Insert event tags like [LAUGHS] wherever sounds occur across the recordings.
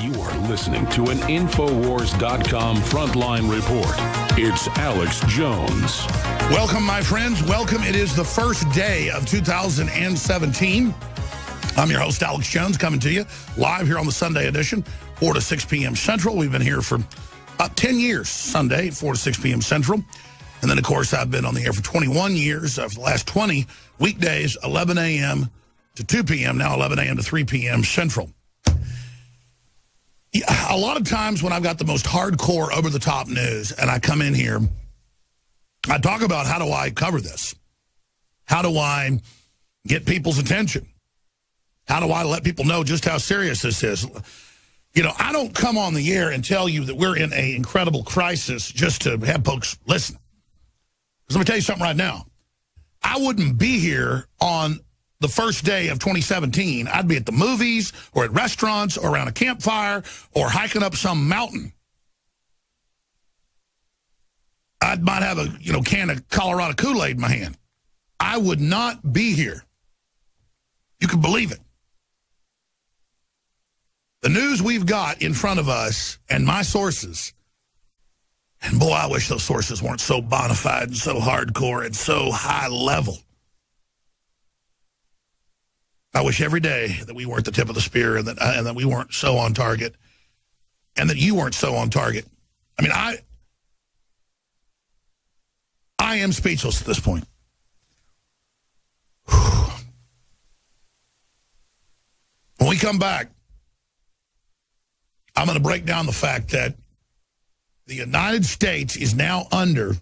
You are listening to an Infowars.com frontline report. It's Alex Jones. Welcome, my friends. Welcome. It is the first day of 2017. I'm your host, Alex Jones, coming to you live here on the Sunday edition, 4 to 6 p.m. Central. We've been here for about 10 years, Sunday, 4 to 6 p.m. Central. And then, of course, I've been on the air for 21 years. Uh, for the last 20 weekdays, 11 a.m. to 2 p.m., now 11 a.m. to 3 p.m. Central. A lot of times when I've got the most hardcore, over-the-top news and I come in here, I talk about how do I cover this? How do I get people's attention? How do I let people know just how serious this is? You know, I don't come on the air and tell you that we're in an incredible crisis just to have folks listen. Because let me tell you something right now. I wouldn't be here on the first day of 2017, I'd be at the movies or at restaurants or around a campfire or hiking up some mountain. I might have a you know can of Colorado Kool-Aid in my hand. I would not be here. You can believe it. The news we've got in front of us and my sources, and boy, I wish those sources weren't so bona fide and so hardcore and so high level. I wish every day that we weren't the tip of the spear and that, uh, and that we weren't so on target and that you weren't so on target. I mean, I I am speechless at this point. [SIGHS] When we come back, I'm going to break down the fact that the United States is now under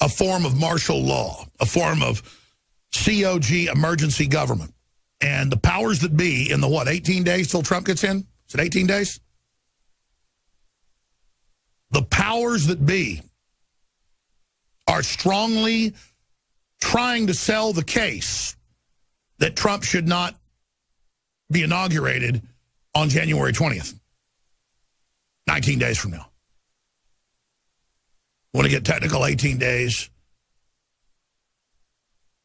a form of martial law, a form of COG emergency government. And the powers that be in the, what, 18 days till Trump gets in? Is it 18 days? The powers that be are strongly trying to sell the case that Trump should not be inaugurated on January 20th, 19 days from now. Want to get technical, 18 days.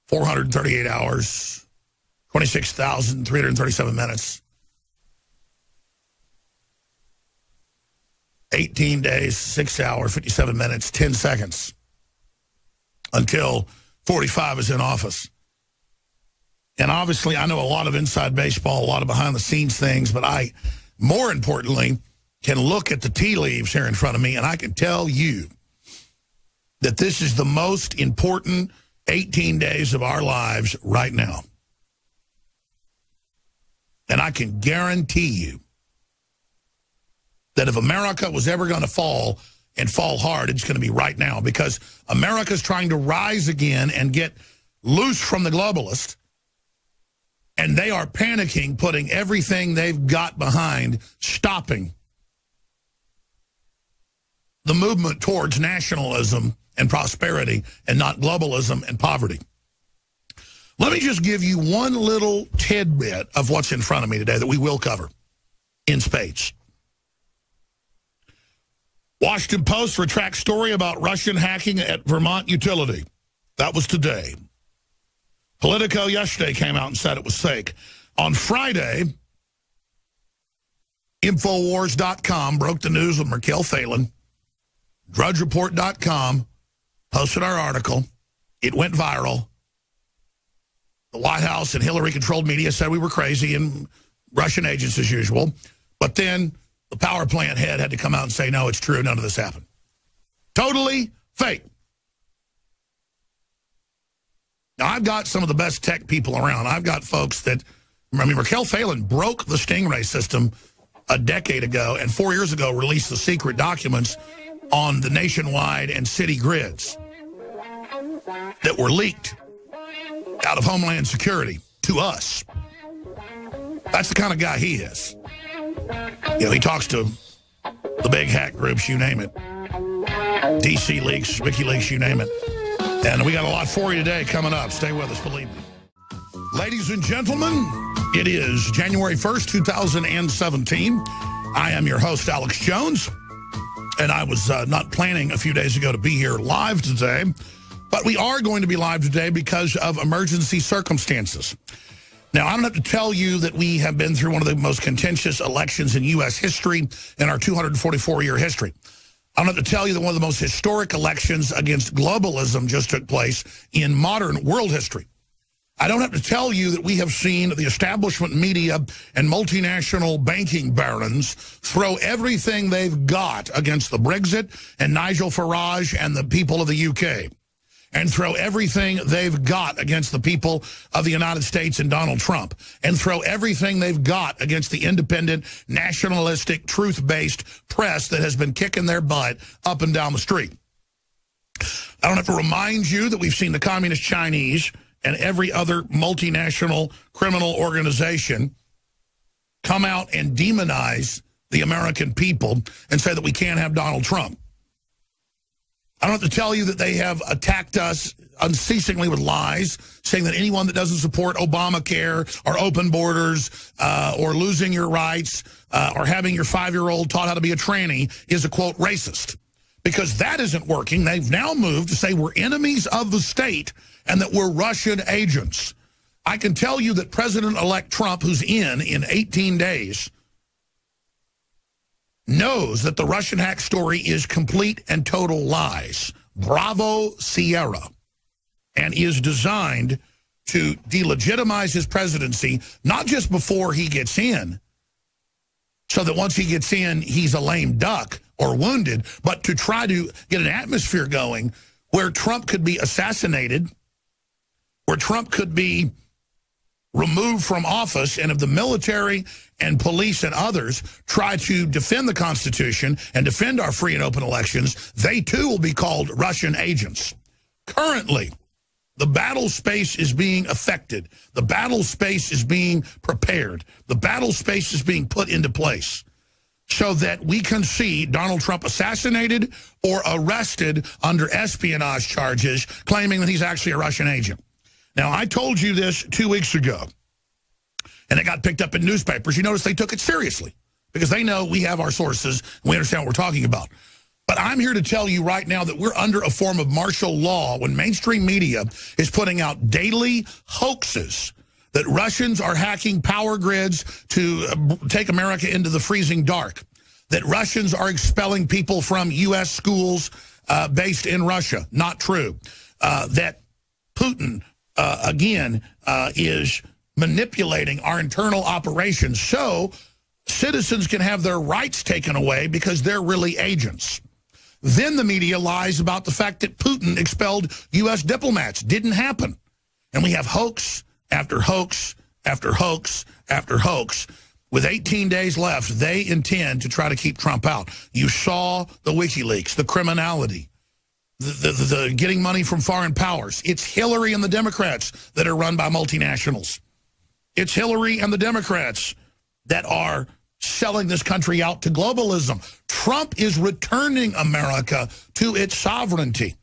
438 hours, 26,337 minutes. 18 days, 6 hours, 57 minutes, 10 seconds until 45 is in office. And obviously, I know a lot of inside baseball, a lot of behind-the-scenes things, but I, more importantly, can look at the tea leaves here in front of me, and I can tell you that this is the most important – 18 days of our lives right now. And I can guarantee you that if America was ever going to fall and fall hard, it's going to be right now because America's trying to rise again and get loose from the globalists. And they are panicking, putting everything they've got behind, stopping the movement towards nationalism and prosperity and not globalism and poverty. Let me just give you one little tidbit of what's in front of me today that we will cover in spades. Washington Post retracts story about Russian hacking at Vermont utility. That was today. Politico yesterday came out and said it was fake. On Friday, Infowars.com broke the news with Mikael Thalen. DrudgeReport.com posted our article. It went viral. The White House and Hillary-controlled media said we were crazy and Russian agents as usual. But then the power plant head had to come out and say, no, it's true. None of this happened. Totally fake. Now, I've got some of the best tech people around. I've got folks that, I mean, Mikael Thalen broke the Stingray system a decade ago and four years ago released the secret documents on the nationwide and city grids that were leaked out of Homeland Security to us. That's the kind of guy he is. You know, he talks to the big hack groups, you name it. DC Leaks, WikiLeaks, you name it. And we got a lot for you today coming up. Stay with us, believe me. Ladies and gentlemen, it is January 1st, 2017. I am your host, Alex Jones and I was uh, not planning a few days ago to be here live today, but we are going to be live today because of emergency circumstances. Now, I don't have to tell you that we have been through one of the most contentious elections in U.S. history in our 244-year history. I don't have to tell you that one of the most historic elections against globalism just took place in modern world history. I don't have to tell you that we have seen the establishment media and multinational banking barons throw everything they've got against the Brexit and Nigel Farage and the people of the UK and throw everything they've got against the people of the United States and Donald Trump and throw everything they've got against the independent, nationalistic, truth-based press that has been kicking their butt up and down the street. I don't have to remind you that we've seen the communist Chinese and every other multinational criminal organization come out and demonize the American people and say that we can't have Donald Trump. I don't have to tell you that they have attacked us unceasingly with lies, saying that anyone that doesn't support Obamacare or open borders uh, or losing your rights uh, or having your five-year-old taught how to be a tranny is a, quote, racist. Because that isn't working. They've now moved to say we're enemies of the state and that we're Russian agents. I can tell you that President-elect Trump, who's in in 18 days, knows that the Russian hack story is complete and total lies. Bravo Sierra. And is designed to delegitimize his presidency, not just before he gets in, so that once he gets in, he's a lame duck or wounded, but to try to get an atmosphere going where Trump could be assassinated where Trump could be removed from office and if the military and police and others try to defend the Constitution and defend our free and open elections, they too will be called Russian agents. Currently, the battle space is being affected. The battle space is being prepared. The battle space is being put into place so that we can see Donald Trump assassinated or arrested under espionage charges, claiming that he's actually a Russian agent. Now, I told you this two weeks ago, and it got picked up in newspapers. You notice they took it seriously because they know we have our sources. And we understand what we're talking about. But I'm here to tell you right now that we're under a form of martial law when mainstream media is putting out daily hoaxes that Russians are hacking power grids to uh, take America into the freezing dark, that Russians are expelling people from U.S. schools uh, based in Russia. Not true. Uh, that Putin uh, again, uh, is manipulating our internal operations so citizens can have their rights taken away because they're really agents. Then the media lies about the fact that Putin expelled U.S. diplomats. Didn't happen. And we have hoax after hoax after hoax after hoax. With 18 days left, they intend to try to keep Trump out. You saw the WikiLeaks, the criminality, the, the, the, getting money from foreign powers. It's Hillary and the Democrats that are run by multinationals. It's Hillary and the Democrats that are selling this country out to globalism. Trump is returning America to its sovereignty.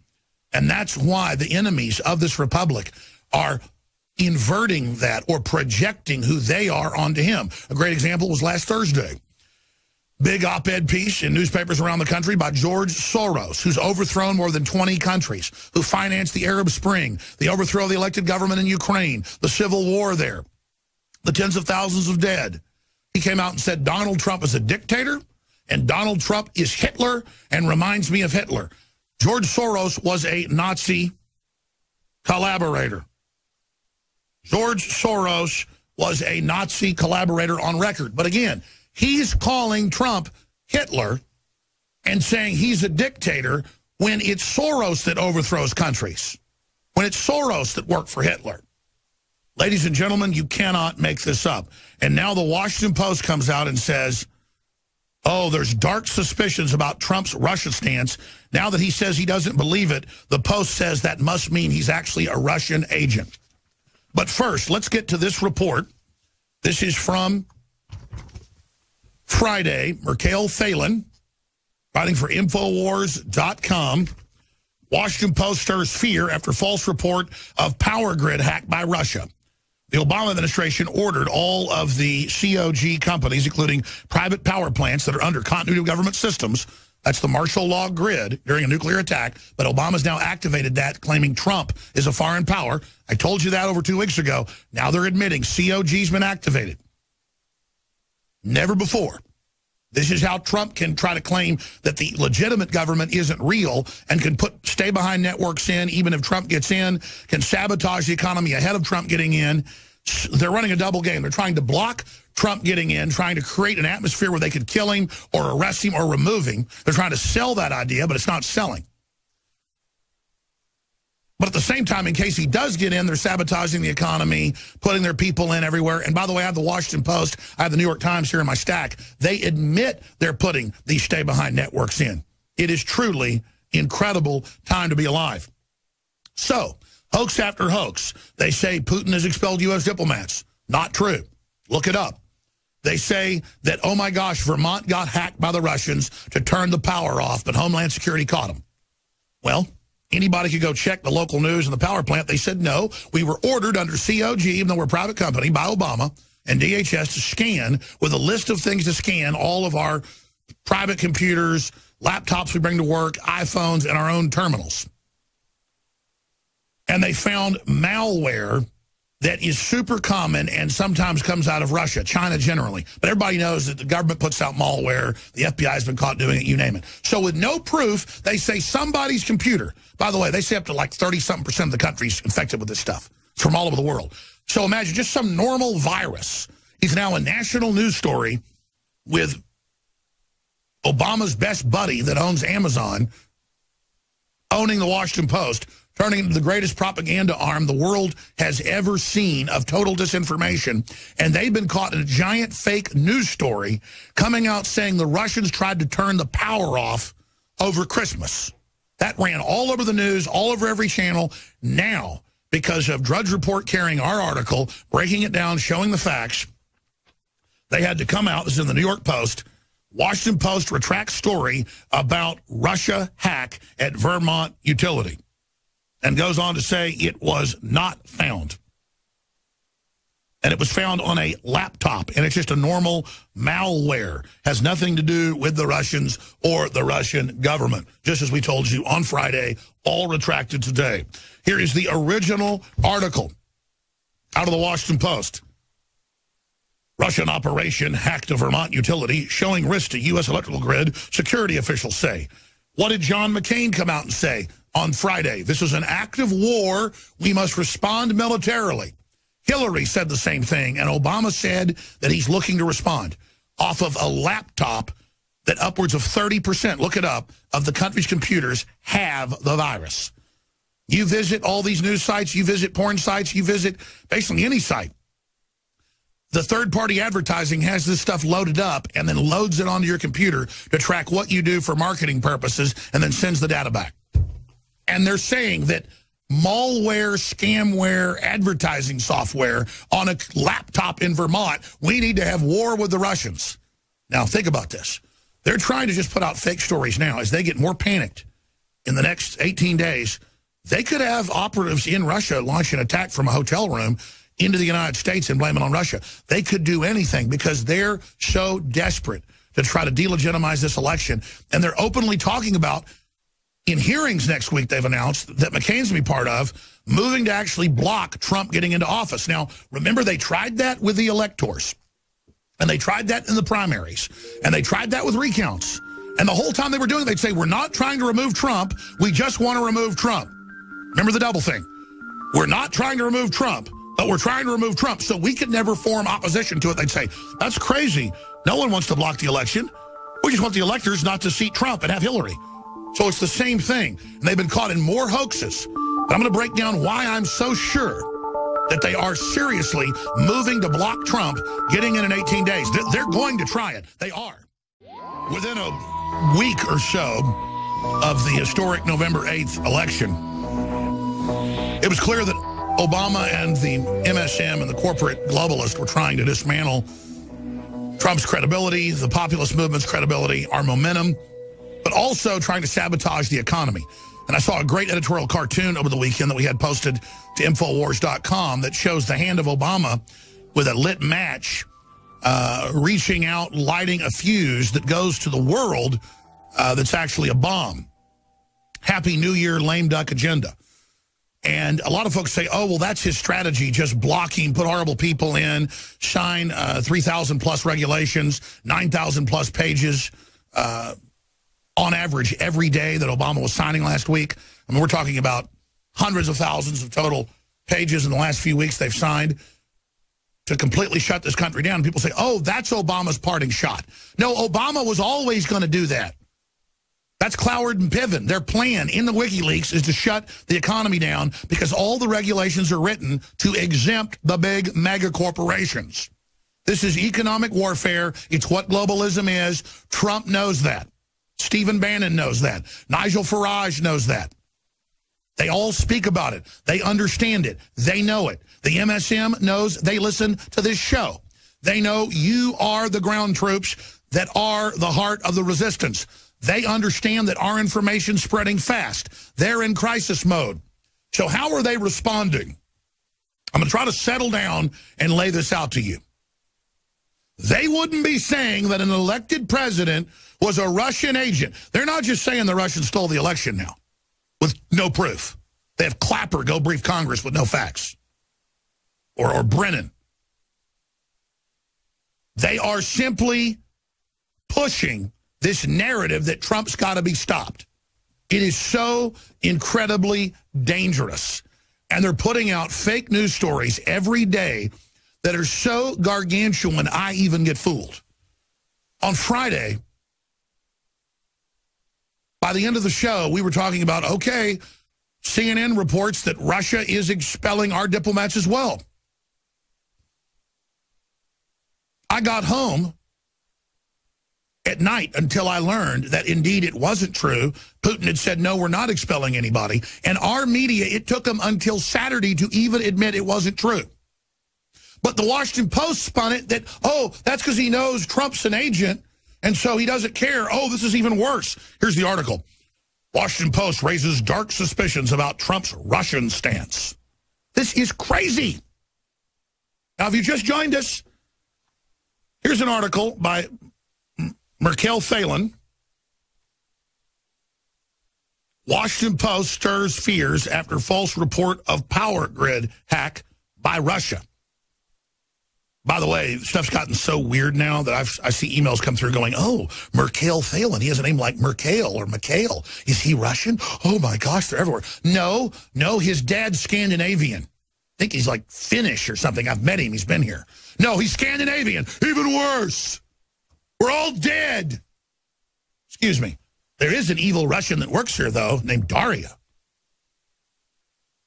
And that's why the enemies of this republic are inverting that or projecting who they are onto him. A great example was last Thursday. Big op-ed piece in newspapers around the country by George Soros, who's overthrown more than 20 countries, who financed the Arab Spring, the overthrow of the elected government in Ukraine, the civil war there, the tens of thousands of dead. He came out and said Donald Trump is a dictator and Donald Trump is Hitler and reminds me of Hitler. George Soros was a Nazi collaborator. George Soros was a Nazi collaborator on record. But again, He's calling Trump Hitler and saying he's a dictator when it's Soros that overthrows countries, when it's Soros that worked for Hitler. Ladies and gentlemen, you cannot make this up. And now the Washington Post comes out and says, oh, there's dark suspicions about Trump's Russia stance. Now that he says he doesn't believe it, the Post says that must mean he's actually a Russian agent. But first, let's get to this report. This is from Friday, Mikhail Thalen, writing for Infowars.com, Washington Post stirs fear after false report of power grid hacked by Russia. The Obama administration ordered all of the COG companies, including private power plants that are under continuity of government systems, That's the martial law grid during a nuclear attack. But Obama's now activated that, claiming Trump is a foreign power. I told you that over two weeks ago. Now they're admitting COG's been activated. Never before. This is how Trump can try to claim that the legitimate government isn't real and can put stay behind networks in, even if Trump gets in, can sabotage the economy ahead of Trump getting in. They're running a double game. They're trying to block Trump getting in, trying to create an atmosphere where they could kill him or arrest him or remove him. They're trying to sell that idea, but it's not selling. But at the same time, in case he does get in, they're sabotaging the economy, putting their people in everywhere. And by the way, I have the Washington Post, I have the New York Times here in my stack. They admit they're putting these stay-behind networks in. It is truly incredible time to be alive. So, hoax after hoax. They say Putin has expelled U.S. diplomats. Not true. Look it up. They say that, oh my gosh, Vermont got hacked by the Russians to turn the power off, but Homeland Security caught them. Well, anybody could go check the local news and the power plant. They said, no, we were ordered under COG, even though we're a private company, by Obama and DHS to scan with a list of things to scan all of our private computers, laptops we bring to work, iPhones, and our own terminals. And they found malware that is super common and sometimes comes out of Russia, China generally. But everybody knows that the government puts out malware. The FBI has been caught doing it, you name it. So with no proof, they say somebody's computer. By the way, they say up to like 30-something percent of the country's infected with this stuff. It's from all over the world. So imagine just some normal virus is now a national news story with Obama's best buddy that owns Amazon owning the Washington Post turning into the greatest propaganda arm the world has ever seen of total disinformation. And they've been caught in a giant fake news story coming out saying the Russians tried to turn the power off over Christmas. That ran all over the news, all over every channel. Now, because of Drudge Report carrying our article, breaking it down, showing the facts, they had to come out. This is in the New York Post. Washington Post retracts story about Russia hack at Vermont utility and goes on to say it was not found. And it was found on a laptop, and it's just a normal malware. Has nothing to do with the Russians or the Russian government. Just as we told you on Friday, all retracted today. Here is the original article out of the Washington Post. Russian operation hacked a Vermont utility, showing risk to U.S. electrical grid, security officials say. What did John McCain come out and say? On Friday. This is an act of war. We must respond militarily. Hillary said the same thing, and Obama said that he's looking to respond off of a laptop that upwards of 30%, look it up, of the country's computers have the virus. You visit all these news sites, you visit porn sites, you visit basically any site. The third-party advertising has this stuff loaded up and then loads it onto your computer to track what you do for marketing purposes and then sends the data back. And they're saying that malware, scamware, advertising software on a laptop in Vermont, we need to have war with the Russians. Now, think about this. They're trying to just put out fake stories now as they get more panicked in the next 18 days. They could have operatives in Russia launch an attack from a hotel room into the United States and blame it on Russia. They could do anything because they're so desperate to try to delegitimize this election. And they're openly talking about in hearings next week, they've announced that McCain's to be part of, moving to actually block Trump getting into office. Now, remember, they tried that with the electors. And they tried that in the primaries. And they tried that with recounts. And the whole time they were doing it, they'd say, we're not trying to remove Trump. We just want to remove Trump. Remember the double thing. We're not trying to remove Trump, but we're trying to remove Trump. So we could never form opposition to it. They'd say, that's crazy. No one wants to block the election. We just want the electors not to seat Trump and have Hillary. So it's the same thing. And they've been caught in more hoaxes. But I'm going to break down why I'm so sure that they are seriously moving to block Trump getting in in 18 days. They're going to try it. They are. Within a week or so of the historic November 8th election, it was clear that Obama and the MSM and the corporate globalists were trying to dismantle Trump's credibility, the populist movement's credibility, our momentum, but also trying to sabotage the economy. And I saw a great editorial cartoon over the weekend that we had posted to Infowars.com that shows the hand of Obama with a lit match uh, reaching out, lighting a fuse that goes to the world uh, that's actually a bomb. Happy New Year, lame duck agenda. And a lot of folks say, oh, well, that's his strategy, just blocking, put horrible people in, shine uh, 3,000 plus regulations, 9,000 plus pages uh, on average every day that Obama was signing last week. I mean, we're talking about hundreds of thousands of total pages in the last few weeks they've signed to completely shut this country down. People say, oh, that's Obama's parting shot. No, Obama was always going to do that. That's Cloward and Piven. Their plan in the WikiLeaks is to shut the economy down because all the regulations are written to exempt the big mega corporations. This is economic warfare. It's what globalism is. Trump knows that. Stephen Bannon knows that. Nigel Farage knows that. They all speak about it. They understand it. They know it. The MSM knows they listen to this show. They know you are the ground troops that are the heart of the resistance. They understand that our information's spreading fast. They're in crisis mode. So how are they responding? I'm going to try to settle down and lay this out to you. They wouldn't be saying that an elected president was a Russian agent. They're not just saying the Russians stole the election now with no proof. They have Clapper go brief Congress with no facts. Or, or Brennan. They are simply pushing this narrative that Trump's got to be stopped. It is so incredibly dangerous. And they're putting out fake news stories every day that are so gargantuan, I even get fooled. On Friday, by the end of the show, we were talking about, okay, CNN reports that Russia is expelling our diplomats as well. I got home at night until I learned that indeed it wasn't true. Putin had said, no, we're not expelling anybody. And our media, it took them until Saturday to even admit it wasn't true. But the Washington Post spun it that, oh, that's because he knows Trump's an agent and so he doesn't care. Oh, this is even worse. Here's the article. Washington Post raises dark suspicions about Trump's Russian stance. This is crazy. Now, if you just joined us, here's an article by Mikael Thalen. Washington Post stirs fears after false report of power grid hack by Russia. By the way, stuff's gotten so weird now that I've, I see emails come through going, oh, Mikael Thalen. He has a name like Merkel or Mikhail. Is he Russian? Oh, my gosh, they're everywhere. No, no, his dad's Scandinavian. I think he's like Finnish or something. I've met him. He's been here. No, he's Scandinavian. Even worse. We're all dead. Excuse me. There is an evil Russian that works here, though, named Daria.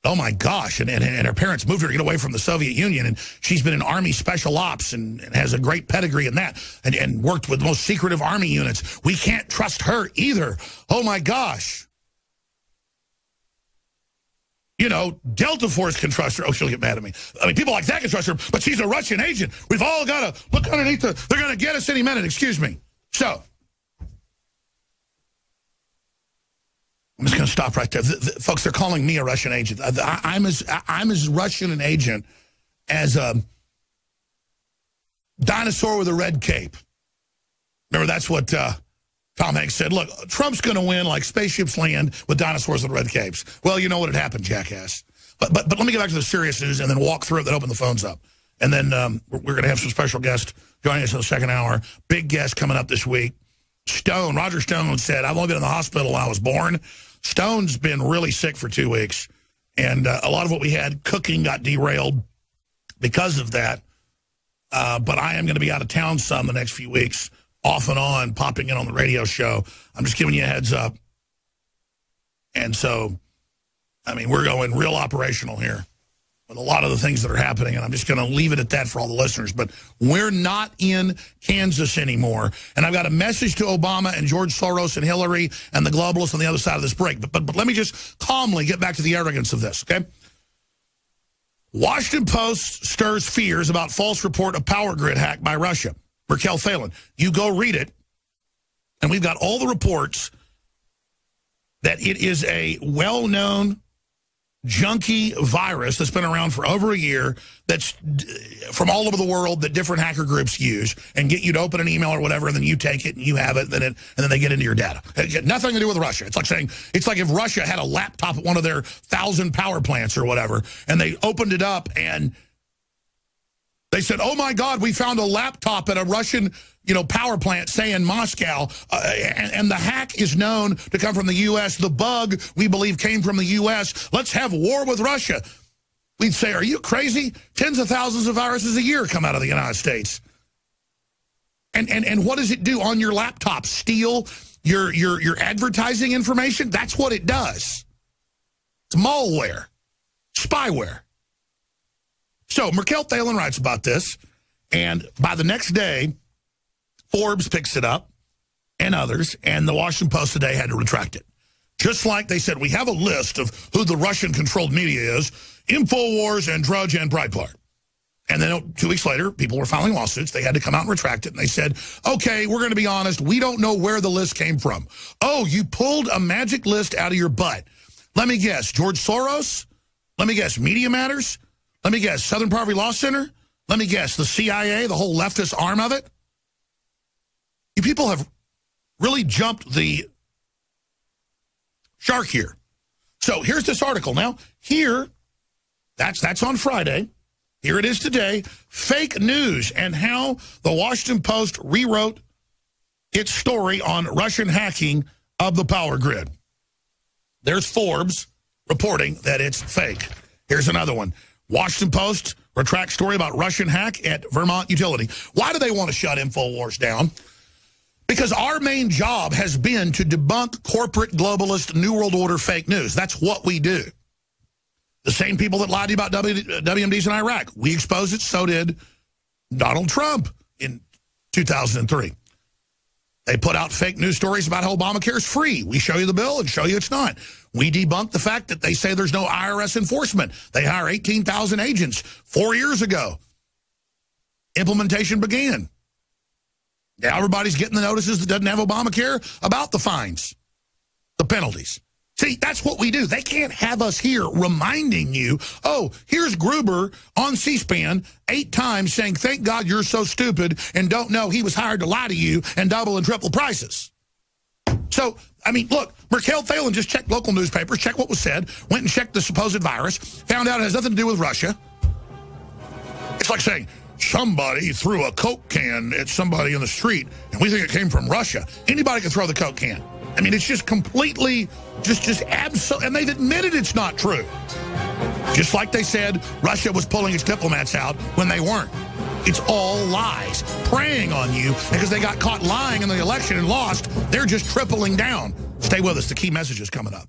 Oh, my gosh. And, and, and, her parents moved her to get away from the Soviet Union. And she's been in Army Special Ops and, and has a great pedigree in that and, and worked with the most secretive Army units. We can't trust her either. Oh, my gosh. You know, Delta Force can trust her. Oh, she'll get mad at me. I mean, people like that can trust her, but she's a Russian agent. We've all got to look underneath the... They're going to get us any minute. Excuse me. So... I'm just going to stop right there. The, the, folks, they're calling me a Russian agent. I, am as I'm as Russian an agent as a dinosaur with a red cape. Remember, that's what uh, Tom Hanks said. Look, Trump's going to win like spaceships land with dinosaurs with red capes. Well, you know what had happened, jackass. But, but, but let me get back to the serious news and then walk through it, then open the phones up. And then um, we're, we're going to have some special guests joining us in the second hour. Big guest coming up this week. Stone, Roger Stone said, I've only been in the hospital when I was born. Stone's been really sick for two weeks, and uh, a lot of what we had cooking got derailed because of that. Uh, but I am going to be out of town some the next few weeks, off and on, popping in on the radio show. I'm just giving you a heads up. And so, I mean, we're going real operational here with a lot of the things that are happening, and I'm just going to leave it at that for all the listeners. But we're not in Kansas anymore, and I've got a message to Obama and George Soros and Hillary and the globalists on the other side of this break. But, but, but let me just calmly get back to the arrogance of this, okay? Washington Post stirs fears about false report of power grid hack by Russia. Mikael Thalen. You go read it, and we've got all the reports that it is a well-known junky virus that's been around for over a year that's from all over the world that different hacker groups use and get you to open an email or whatever and then you take it and you have it and then, it, and then they get into your data. Nothing to do with Russia. It's like saying, it's like if Russia had a laptop at one of their thousand power plants or whatever and they opened it up and they said, oh my God, we found a laptop at a Russian you know, power plant, say in Moscow, uh, and, and, the hack is known to come from the U.S. The bug, we believe, came from the U.S. Let's have war with Russia. We'd say, are you crazy? Tens of thousands of viruses a year come out of the United States. And, and, and what does it do on your laptop? Steal your, your, your advertising information? That's what it does. It's malware, spyware. So Mikael Thalen writes about this, and by the next day, Forbes picks it up and others, and the Washington Post today had to retract it. Just like they said, we have a list of who the Russian-controlled media is, InfoWars and Drudge and Breitbart. And then two weeks later, people were filing lawsuits. They had to come out and retract it. And they said, okay, we're going to be honest. We don't know where the list came from. Oh, you pulled a magic list out of your butt. Let me guess, George Soros? Let me guess, Media Matters? Let me guess, Southern Poverty Law Center? Let me guess, the CIA, the whole leftist arm of it? People have really jumped the shark here. So here's this article. Now, here, that's that's on Friday. Here it is today. Fake news and how the Washington Post rewrote its story on Russian hacking of the power grid. There's Forbes reporting that it's fake. Here's another one. Washington Post retracts story about Russian hack at Vermont Utility. Why do they want to shut InfoWars down? Because our main job has been to debunk corporate globalist New World Order fake news. That's what we do. The same people that lied to you about w, WMDs in Iraq. We exposed it, so did Donald Trump in 2003. They put out fake news stories about how Obamacare is free. We show you the bill and show you it's not. We debunk the fact that they say there's no IRS enforcement. They hire 18,000 agents four years ago. Implementation began. Now everybody's getting the notices that doesn't have Obamacare about the fines, the penalties. See, that's what we do. They can't have us here reminding you, oh, here's Gruber on C-SPAN eight times saying, thank God you're so stupid and don't know he was hired to lie to you and double and triple prices. So, I mean, look, Mikael Thalen just checked local newspapers, checked what was said, went and checked the supposed virus, found out it has nothing to do with Russia. It's like saying, somebody threw a Coke can at somebody in the street, and we think it came from Russia. Anybody can throw the Coke can. I mean, it's just completely, just, just absolute, and they've admitted it's not true. Just like they said Russia was pulling its diplomats out when they weren't. It's all lies, preying on you, because they got caught lying in the election and lost, they're just tripling down. Stay with us. The key message is coming up.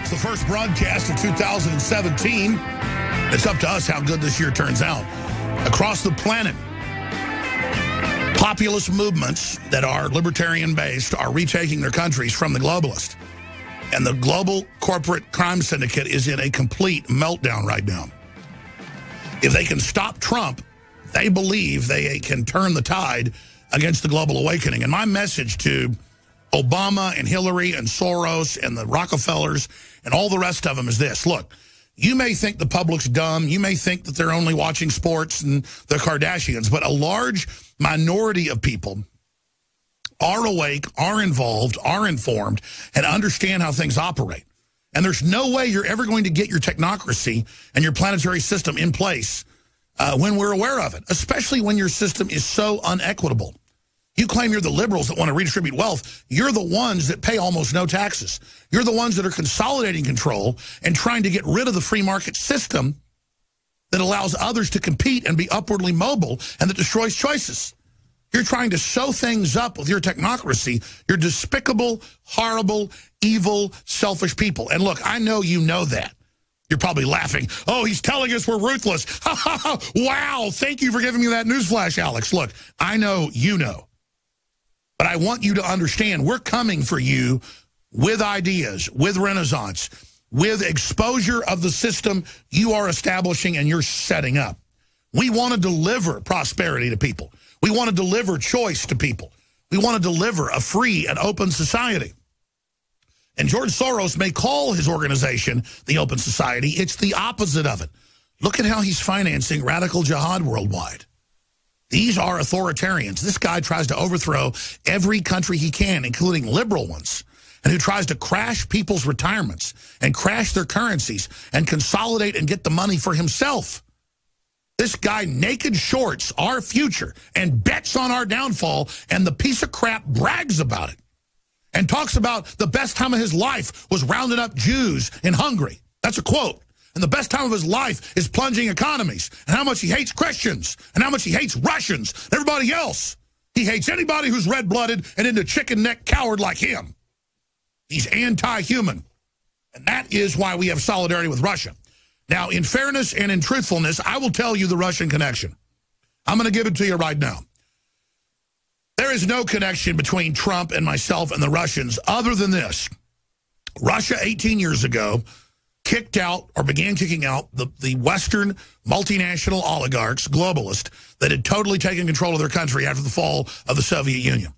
It's the first broadcast of 2017. It's up to us how good this year turns out across the planet. Populist movements that are libertarian-based are retaking their countries from the globalists. And the global corporate crime syndicate is in a complete meltdown right now. If they can stop Trump, they believe they can turn the tide against the global awakening. And my message to Obama and Hillary and Soros and the Rockefellers and all the rest of them is this. Look, you may think the public's dumb. You may think that they're only watching sports and the Kardashians, but a large minority of people are awake, are involved, are informed, and understand how things operate. And there's no way you're ever going to get your technocracy and your planetary system in place uh, when we're aware of it, especially when your system is so unequitable. You claim you're the liberals that want to redistribute wealth. You're the ones that pay almost no taxes. You're the ones that are consolidating control and trying to get rid of the free market system that allows others to compete and be upwardly mobile and that destroys choices. You're trying to sew things up with your technocracy. You're despicable, horrible, evil, selfish people. And look, I know you know that. You're probably laughing. Oh, he's telling us we're ruthless. [LAUGHS] wow, thank you for giving me that newsflash, Alex. Look, I know you know. But I want you to understand we're coming for you with ideas, with renaissance, with exposure of the system you are establishing and you're setting up. We want to deliver prosperity to people. We want to deliver choice to people. We want to deliver a free and open society. And George Soros may call his organization the Open Society. It's the opposite of it. Look at how he's financing radical jihad worldwide. These are authoritarians. This guy tries to overthrow every country he can, including liberal ones, and who tries to crash people's retirements and crash their currencies and consolidate and get the money for himself. This guy naked shorts our future and bets on our downfall, and the piece of crap brags about it and talks about the best time of his life was rounding up Jews in Hungary. That's a quote. And the best time of his life is plunging economies and how much he hates Christians and how much he hates Russians and everybody else. He hates anybody who's red-blooded and into chicken neck coward like him. He's anti-human. And that is why we have solidarity with Russia. Now, in fairness and in truthfulness, I will tell you the Russian connection. I'm going to give it to you right now. There is no connection between Trump and myself and the Russians other than this. Russia 18 years ago kicked out or began kicking out the, the Western multinational oligarchs, globalists, that had totally taken control of their country after the fall of the Soviet Union.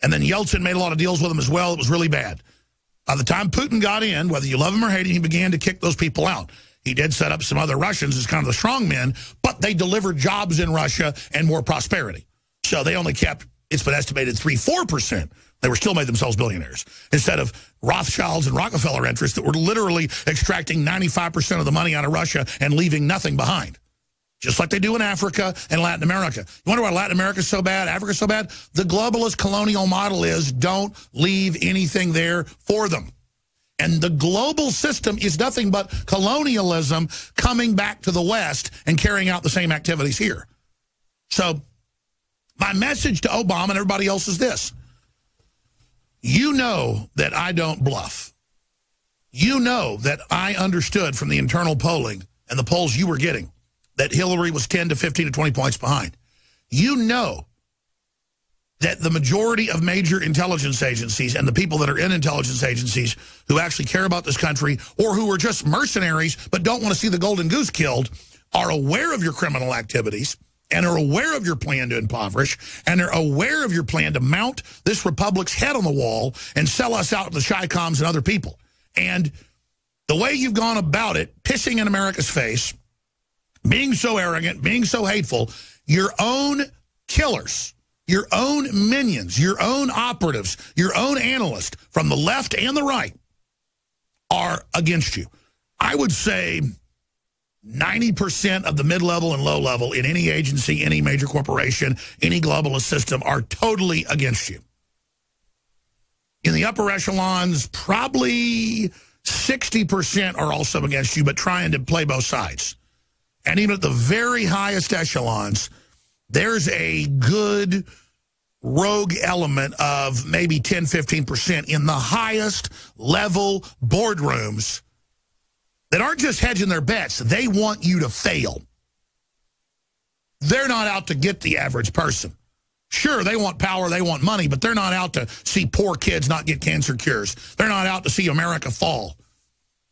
And then Yeltsin made a lot of deals with them as well. It was really bad. By the time Putin got in, whether you love him or hate him, he began to kick those people out. He did set up some other Russians as kind of the strong men, but they delivered jobs in Russia and more prosperity. So they only kept, it's been estimated, 3 4%. They were still made themselves billionaires instead of Rothschilds and Rockefeller interests that were literally extracting 95% of the money out of Russia and leaving nothing behind. Just like they do in Africa and Latin America. You wonder why Latin America is so bad, Africa is so bad? The globalist colonial model is don't leave anything there for them. And the global system is nothing but colonialism coming back to the West and carrying out the same activities here. So my message to Obama and everybody else is this. You know that I don't bluff. You know that I understood from the internal polling and the polls you were getting that Hillary was 10 to 15 to 20 points behind. You know that the majority of major intelligence agencies and the people that are in intelligence agencies who actually care about this country or who are just mercenaries but don't want to see the golden goose killed are aware of your criminal activities and are aware of your plan to impoverish and are aware of your plan to mount this republic's head on the wall and sell us out to the Chi-Coms and other people. And the way you've gone about it, pissing in America's face, being so arrogant, being so hateful, your own killers your own minions, your own operatives, your own analysts from the left and the right are against you. I would say 90% of the mid-level and low-level in any agency, any major corporation, any globalist system are totally against you. In the upper echelons, probably 60% are also against you, but trying to play both sides. And even at the very highest echelons, there's a good rogue element of maybe 10, 15% in the highest level boardrooms that aren't just hedging their bets. They want you to fail. They're not out to get the average person. Sure, they want power, they want money, but they're not out to see poor kids not get cancer cures. They're not out to see America fall.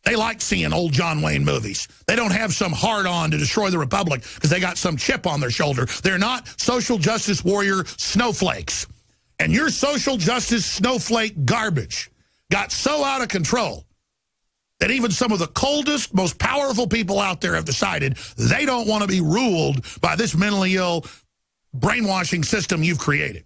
They like seeing old John Wayne movies. They don't have some hard-on to destroy the Republic because they got some chip on their shoulder. They're not social justice warrior snowflakes. And your social justice snowflake garbage got so out of control that even some of the coldest, most powerful people out there have decided they don't want to be ruled by this mentally ill brainwashing system you've created.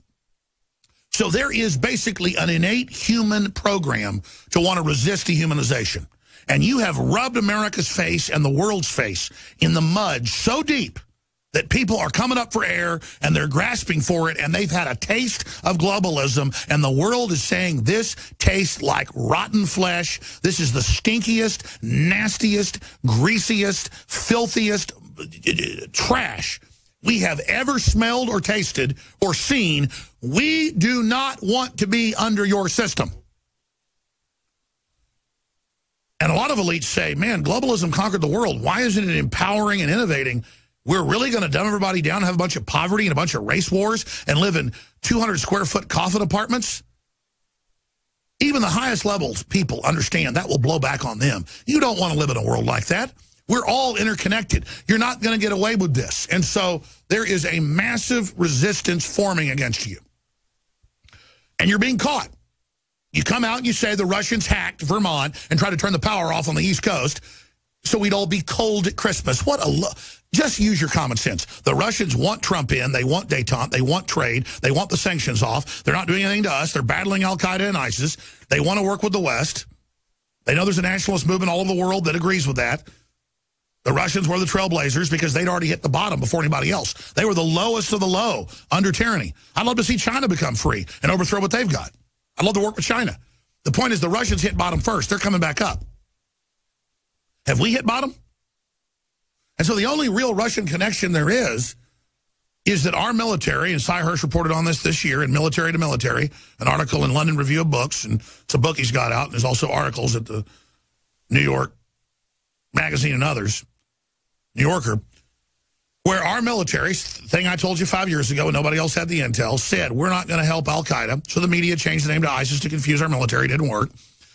So there is basically an innate human program to want to resist dehumanization. And you have rubbed America's face and the world's face in the mud so deep that people are coming up for air and they're grasping for it and they've had a taste of globalism and the world is saying this tastes like rotten flesh. This is the stinkiest, nastiest, greasiest, filthiest trash we have ever smelled or tasted or seen. We do not want to be under your system. And a lot of elites say, man, globalism conquered the world. Why isn't it empowering and innovating? We're really going to dumb everybody down and have a bunch of poverty and a bunch of race wars and live in 200 square foot coffin apartments? Even the highest levels people understand that will blow back on them. You don't want to live in a world like that. We're all interconnected. You're not going to get away with this. And so there is a massive resistance forming against you. And you're being caught. You come out and you say the Russians hacked Vermont and tried to turn the power off on the East Coast so we'd all be cold at Christmas. What a... Just use your common sense. The Russians want Trump in. They want detente. They want trade. They want the sanctions off. They're not doing anything to us. They're battling al-Qaeda and ISIS. They want to work with the West. They know there's a nationalist movement all over the world that agrees with that. The Russians were the trailblazers because they'd already hit the bottom before anybody else. They were the lowest of the low under tyranny. I'd love to see China become free and overthrow what they've got. I'd love to work with China. The point is the Russians hit bottom first. They're coming back up. Have we hit bottom? And so the only real Russian connection there is is that our military, and Sy Hersh reported on this this year in Military to Military, an article in London Review of Books, and it's a book he's got out, and there's also articles at the New York Magazine and others, New Yorker, where our military, thing I told you five years ago and nobody else had the intel, said we're not going to help al-Qaeda. So the media changed the name to ISIS to confuse our military. It didn't work.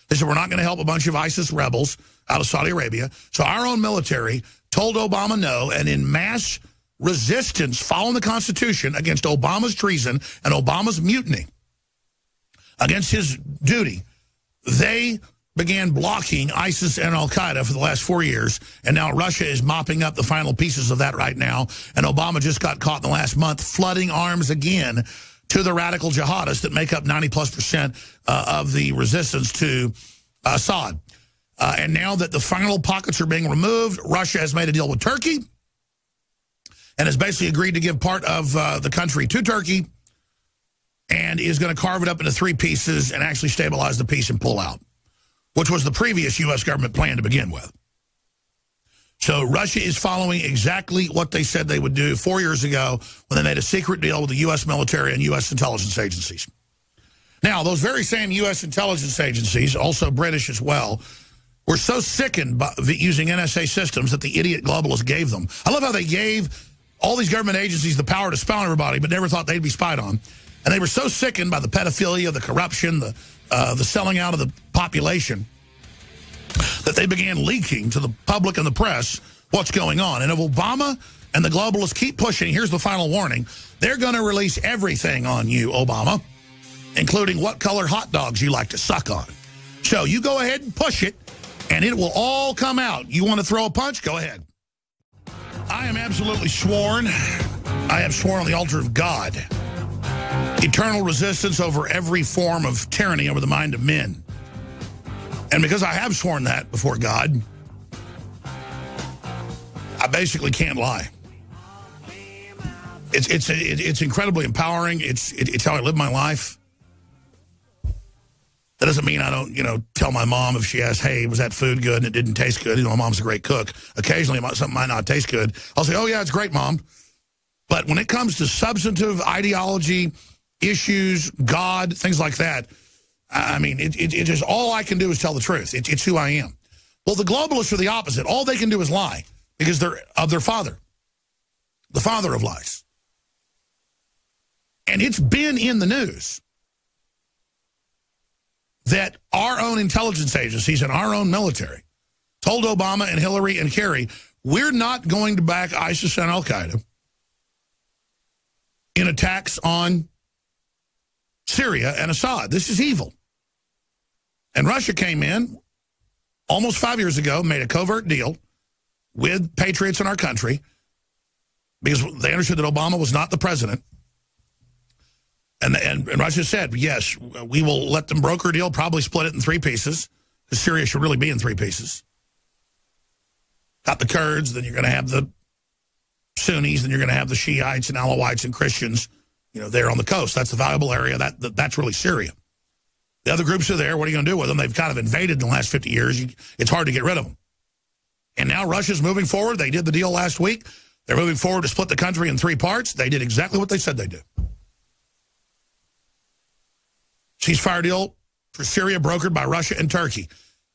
They said we're not going to help a bunch of ISIS rebels out of Saudi Arabia. So our own military told Obama no, and in mass resistance following the Constitution against Obama's treason and Obama's mutiny, against his duty, they began blocking ISIS and al-Qaeda for the last four years, and now Russia is mopping up the final pieces of that right now, and Obama just got caught in the last month flooding arms again to the radical jihadists that make up 90 plus percent uh, of the resistance to Assad. Uh, and now that the final pockets are being removed, Russia has made a deal with Turkey and has basically agreed to give part of uh, the country to Turkey and is going to carve it up into three pieces and actually stabilize the piece and pull out, which was the previous U.S. government plan to begin with. So Russia is following exactly what they said they would do four years ago when they made a secret deal with the U.S. military and U.S. intelligence agencies. Now, those very same U.S. intelligence agencies, also British as well, were so sickened by using NSA systems that the idiot globalists gave them. I love how they gave all these government agencies the power to spy on everybody, but never thought they'd be spied on. And they were so sickened by the pedophilia, the corruption, the, uh, the selling out of the population that they began leaking to the public and the press what's going on. And if Obama and the globalists keep pushing, here's the final warning, they're going to release everything on you, Obama, including what color hot dogs you like to suck on. So you go ahead and push it, and it will all come out. You want to throw a punch? Go ahead. I am absolutely sworn. I have sworn on the altar of God. Eternal resistance over every form of tyranny over the mind of men. And because I have sworn that before God, I basically can't lie. It's it's it's incredibly empowering. It's it's how I live my life. That doesn't mean I don't, you know, tell my mom if she asks, hey, was that food good and it didn't taste good? You know, my mom's a great cook. Occasionally, something might not taste good. I'll say, oh, yeah, it's great, Mom. But when it comes to substantive ideology, issues, God, things like that, I mean, it, it, all I can do is tell the truth. It, it's who I am. Well, the globalists are the opposite. All they can do is lie because they're of their father, the father of lies. And it's been in the news that our own intelligence agencies and our own military told Obama and Hillary and Kerry, we're not going to back ISIS and al-Qaeda in attacks on Syria and Assad. This is evil. And Russia came in almost five years ago, made a covert deal with patriots in our country because they understood that Obama was not the president and, and, and Russia said, yes, we will let them broker a deal, probably split it in three pieces. Syria should really be in three pieces. Got the Kurds, then you're going to have the Sunnis, then you're going to have the Shiites and Alawites and Christians, you know, there on the coast. That's the valuable area. That, that That's really Syria. The other groups are there. What are you going to do with them? They've kind of invaded in the last 50 years. It's hard to get rid of them. And now Russia's moving forward. They did the deal last week. They're moving forward to split the country in three parts. They did exactly what they said they'd do. Ceasefire deal for Syria brokered by Russia and Turkey.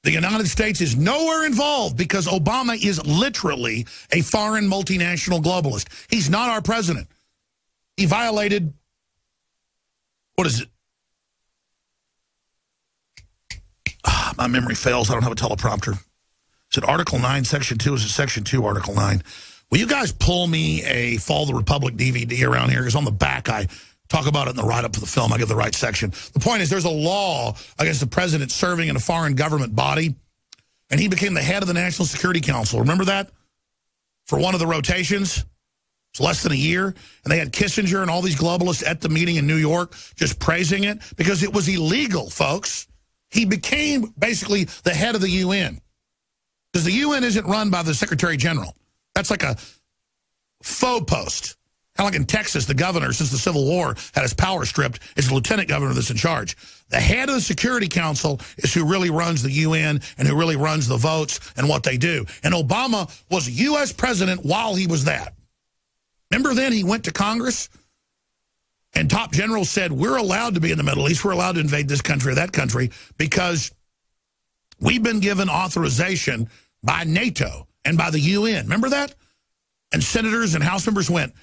The United States is nowhere involved because Obama is literally a foreign multinational globalist. He's not our president. He violated, what is it? Ah, my memory fails. I don't have a teleprompter. Is it Article 9, Section 2? Is it Section 2, Article 9? Will you guys pull me a Fall the Republic DVD around here? Because on the back, I talk about it in the write-up for the film. I get the right section. The point is there's a law against the president serving in a foreign government body, and he became the head of the National Security Council. Remember that? For one of the rotations? It's less than a year. And they had Kissinger and all these globalists at the meeting in New York just praising it because it was illegal, folks. He became basically the head of the UN. Because the UN isn't run by the Secretary General. That's like a faux post. Kind of like in Texas, the governor, since the Civil War, had his power stripped. It's the lieutenant governor that's in charge. The head of the Security Council is who really runs the UN and who really runs the votes and what they do. And Obama was U.S. president while he was that. Remember then he went to Congress and top generals said, we're allowed to be in the Middle East. We're allowed to invade this country or that country because we've been given authorization by NATO and by the UN. Remember that? And senators and House members went,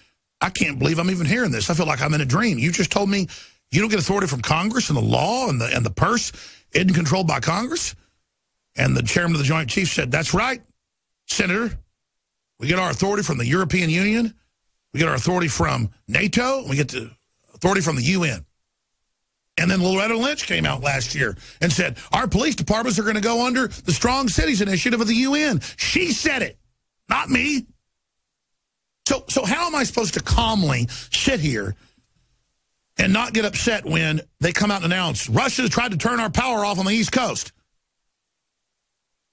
I can't believe I'm even hearing this. I feel like I'm in a dream. You just told me you don't get authority from Congress and the law and the and the purse isn't controlled by Congress. And the chairman of the Joint Chiefs said, that's right, Senator. We get our authority from the European Union. We get our authority from NATO. We get the authority from the UN. And then Loretta Lynch came out last year and said, our police departments are going to go under the Strong Cities Initiative of the UN. She said it, not me. So, so how am I supposed to calmly sit here and not get upset when they come out and announce Russia tried to turn our power off on the East Coast?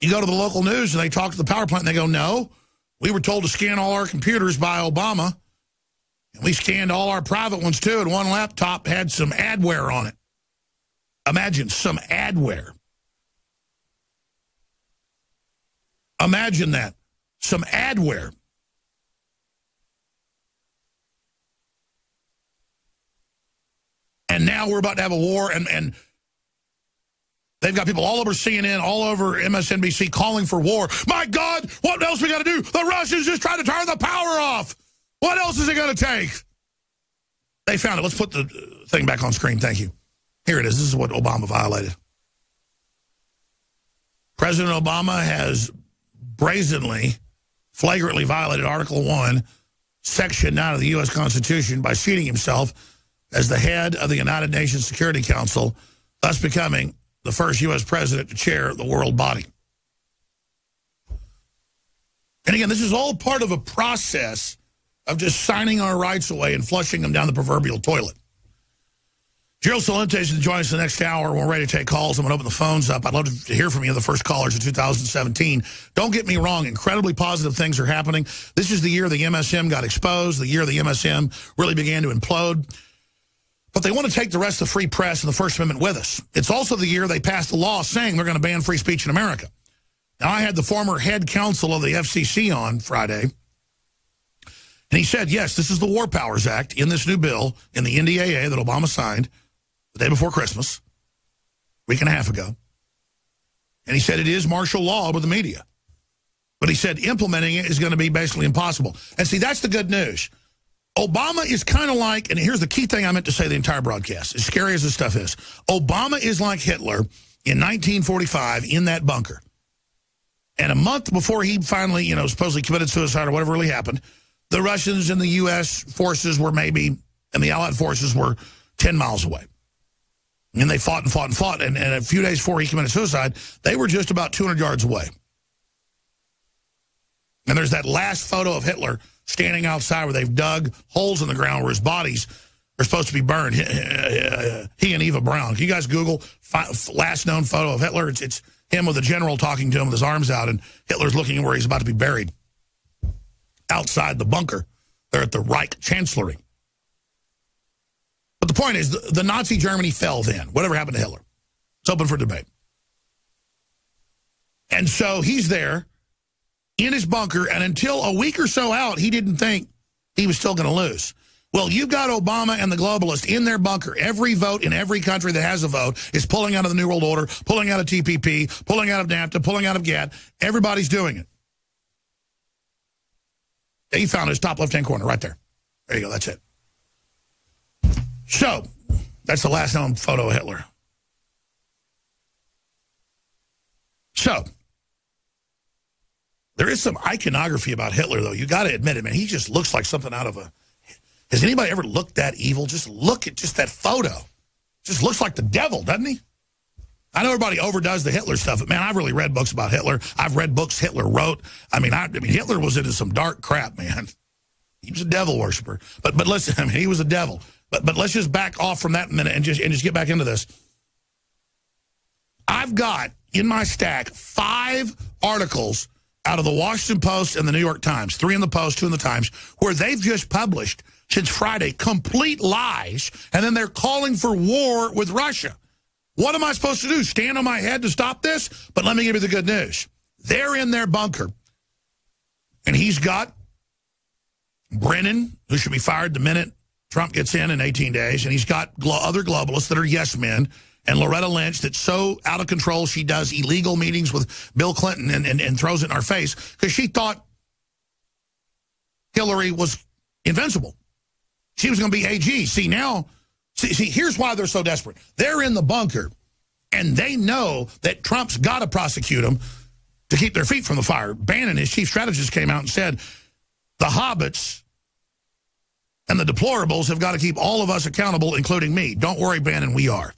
You go to the local news and they talk to the power plant and they go, no, we were told to scan all our computers by Obama. And we scanned all our private ones too, and one laptop had some adware on it. Imagine some adware. Imagine that. Some adware. And now we're about to have a war, and, and they've got people all over CNN, all over MSNBC calling for war. My God, what else we got to do? The Russians just trying to turn the power off. What else is it going to take? They found it. Let's put the thing back on screen. Thank you. Here it is. This is what Obama violated. President Obama has brazenly, flagrantly violated Article 1, Section 9 of the U.S. Constitution by seating himself as the head of the United Nations Security Council, thus becoming the first U.S. president to chair the world body. And again, this is all part of a process of just signing our rights away and flushing them down the proverbial toilet. Gerald Celente is going to join us the next hour. We're ready to take calls. I'm going to open the phones up. I'd love to hear from you, the first callers of 2017. Don't get me wrong. Incredibly positive things are happening. This is the year the MSM got exposed, the year the MSM really began to implode. But they want to take the rest of the free press and the First Amendment with us. It's also the year they passed the law saying they're going to ban free speech in America. Now, I had the former head counsel of the FCC on Friday, and he said, yes, this is the War Powers Act in this new bill in the NDAA that Obama signed the day before Christmas, week and a half ago. And he said it is martial law with the media. But he said implementing it is going to be basically impossible. And see, that's the good news. Obama is kind of like, and here's the key thing I meant to say the entire broadcast, as scary as this stuff is. Obama is like Hitler in 1945 in that bunker. And a month before he finally, you know, supposedly committed suicide or whatever really happened, the Russians and the U.S. forces were maybe, and the Allied forces were 10 miles away. And they fought and fought and fought. And, and a few days before he committed suicide, they were just about 200 yards away. And there's that last photo of Hitler standing outside where they've dug holes in the ground where his bodies are supposed to be burned. He and Eva Braun. Can you guys Google last known photo of Hitler? It's, it's him with a general talking to him with his arms out, and Hitler's looking where he's about to be buried outside the bunker. They're at the Reich Chancellery. But the point is, the, the Nazi Germany fell then. Whatever happened to Hitler? It's open for debate. And so he's there in his bunker, and until a week or so out, he didn't think he was still going to lose. Well, you've got Obama and the globalists in their bunker. Every vote in every country that has a vote is pulling out of the New World Order, pulling out of TPP, pulling out of NAFTA, pulling out of GATT. Everybody's doing it. He found his top left-hand corner right there. There you go. That's it. So, that's the last known photo of Hitler. So, there is some iconography about Hitler, though. You got to admit it, man. He just looks like something out of a Has anybody ever looked that evil? Just look at just that photo. Just looks like the devil, doesn't he? I know everybody overdoes the Hitler stuff, but man, I've really read books about Hitler. I've read books Hitler wrote. I mean, I, I mean, Hitler was into some dark crap, man. [LAUGHS] He was a devil worshiper. But but listen, [LAUGHS] I mean, he was a devil. But but let's just back off from that minute and just and just get back into this. I've got in my stack five articles out of the Washington Post and the New York Times, three in the Post, two in the Times, where they've just published since Friday complete lies, and then they're calling for war with Russia. What am I supposed to do? Stand on my head to stop this? But let me give you the good news. They're in their bunker, and he's got Brennan, who should be fired the minute Trump gets in in 18 days, and he's got other globalists that are yes men, and Loretta Lynch that's so out of control she does illegal meetings with Bill Clinton and, and, and throws it in our face because she thought Hillary was invincible. She was going to be AG. See, now, see, see, here's why they're so desperate. They're in the bunker, and they know that Trump's got to prosecute them to keep their feet from the fire. Bannon, his chief strategist, came out and said, the hobbits and the deplorables have got to keep all of us accountable, including me. Don't worry, Bannon, we are.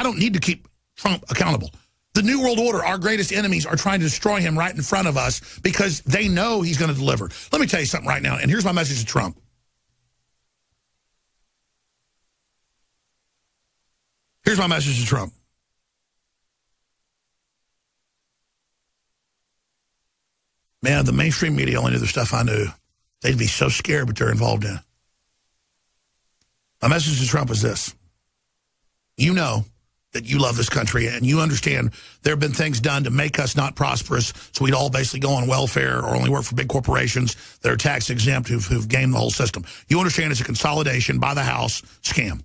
I don't need to keep Trump accountable. The New World Order, our greatest enemies, are trying to destroy him right in front of us because they know he's going to deliver. Let me tell you something right now, and here's my message to Trump. Here's my message to Trump. Man, the mainstream media only knew the stuff I knew. They'd be so scared what they're involved in. My message to Trump is this. You know that you love this country and you understand there have been things done to make us not prosperous so we'd all basically go on welfare or only work for big corporations that are tax exempt who've, who've gamed the whole system. You understand it's a consolidation by the house scam.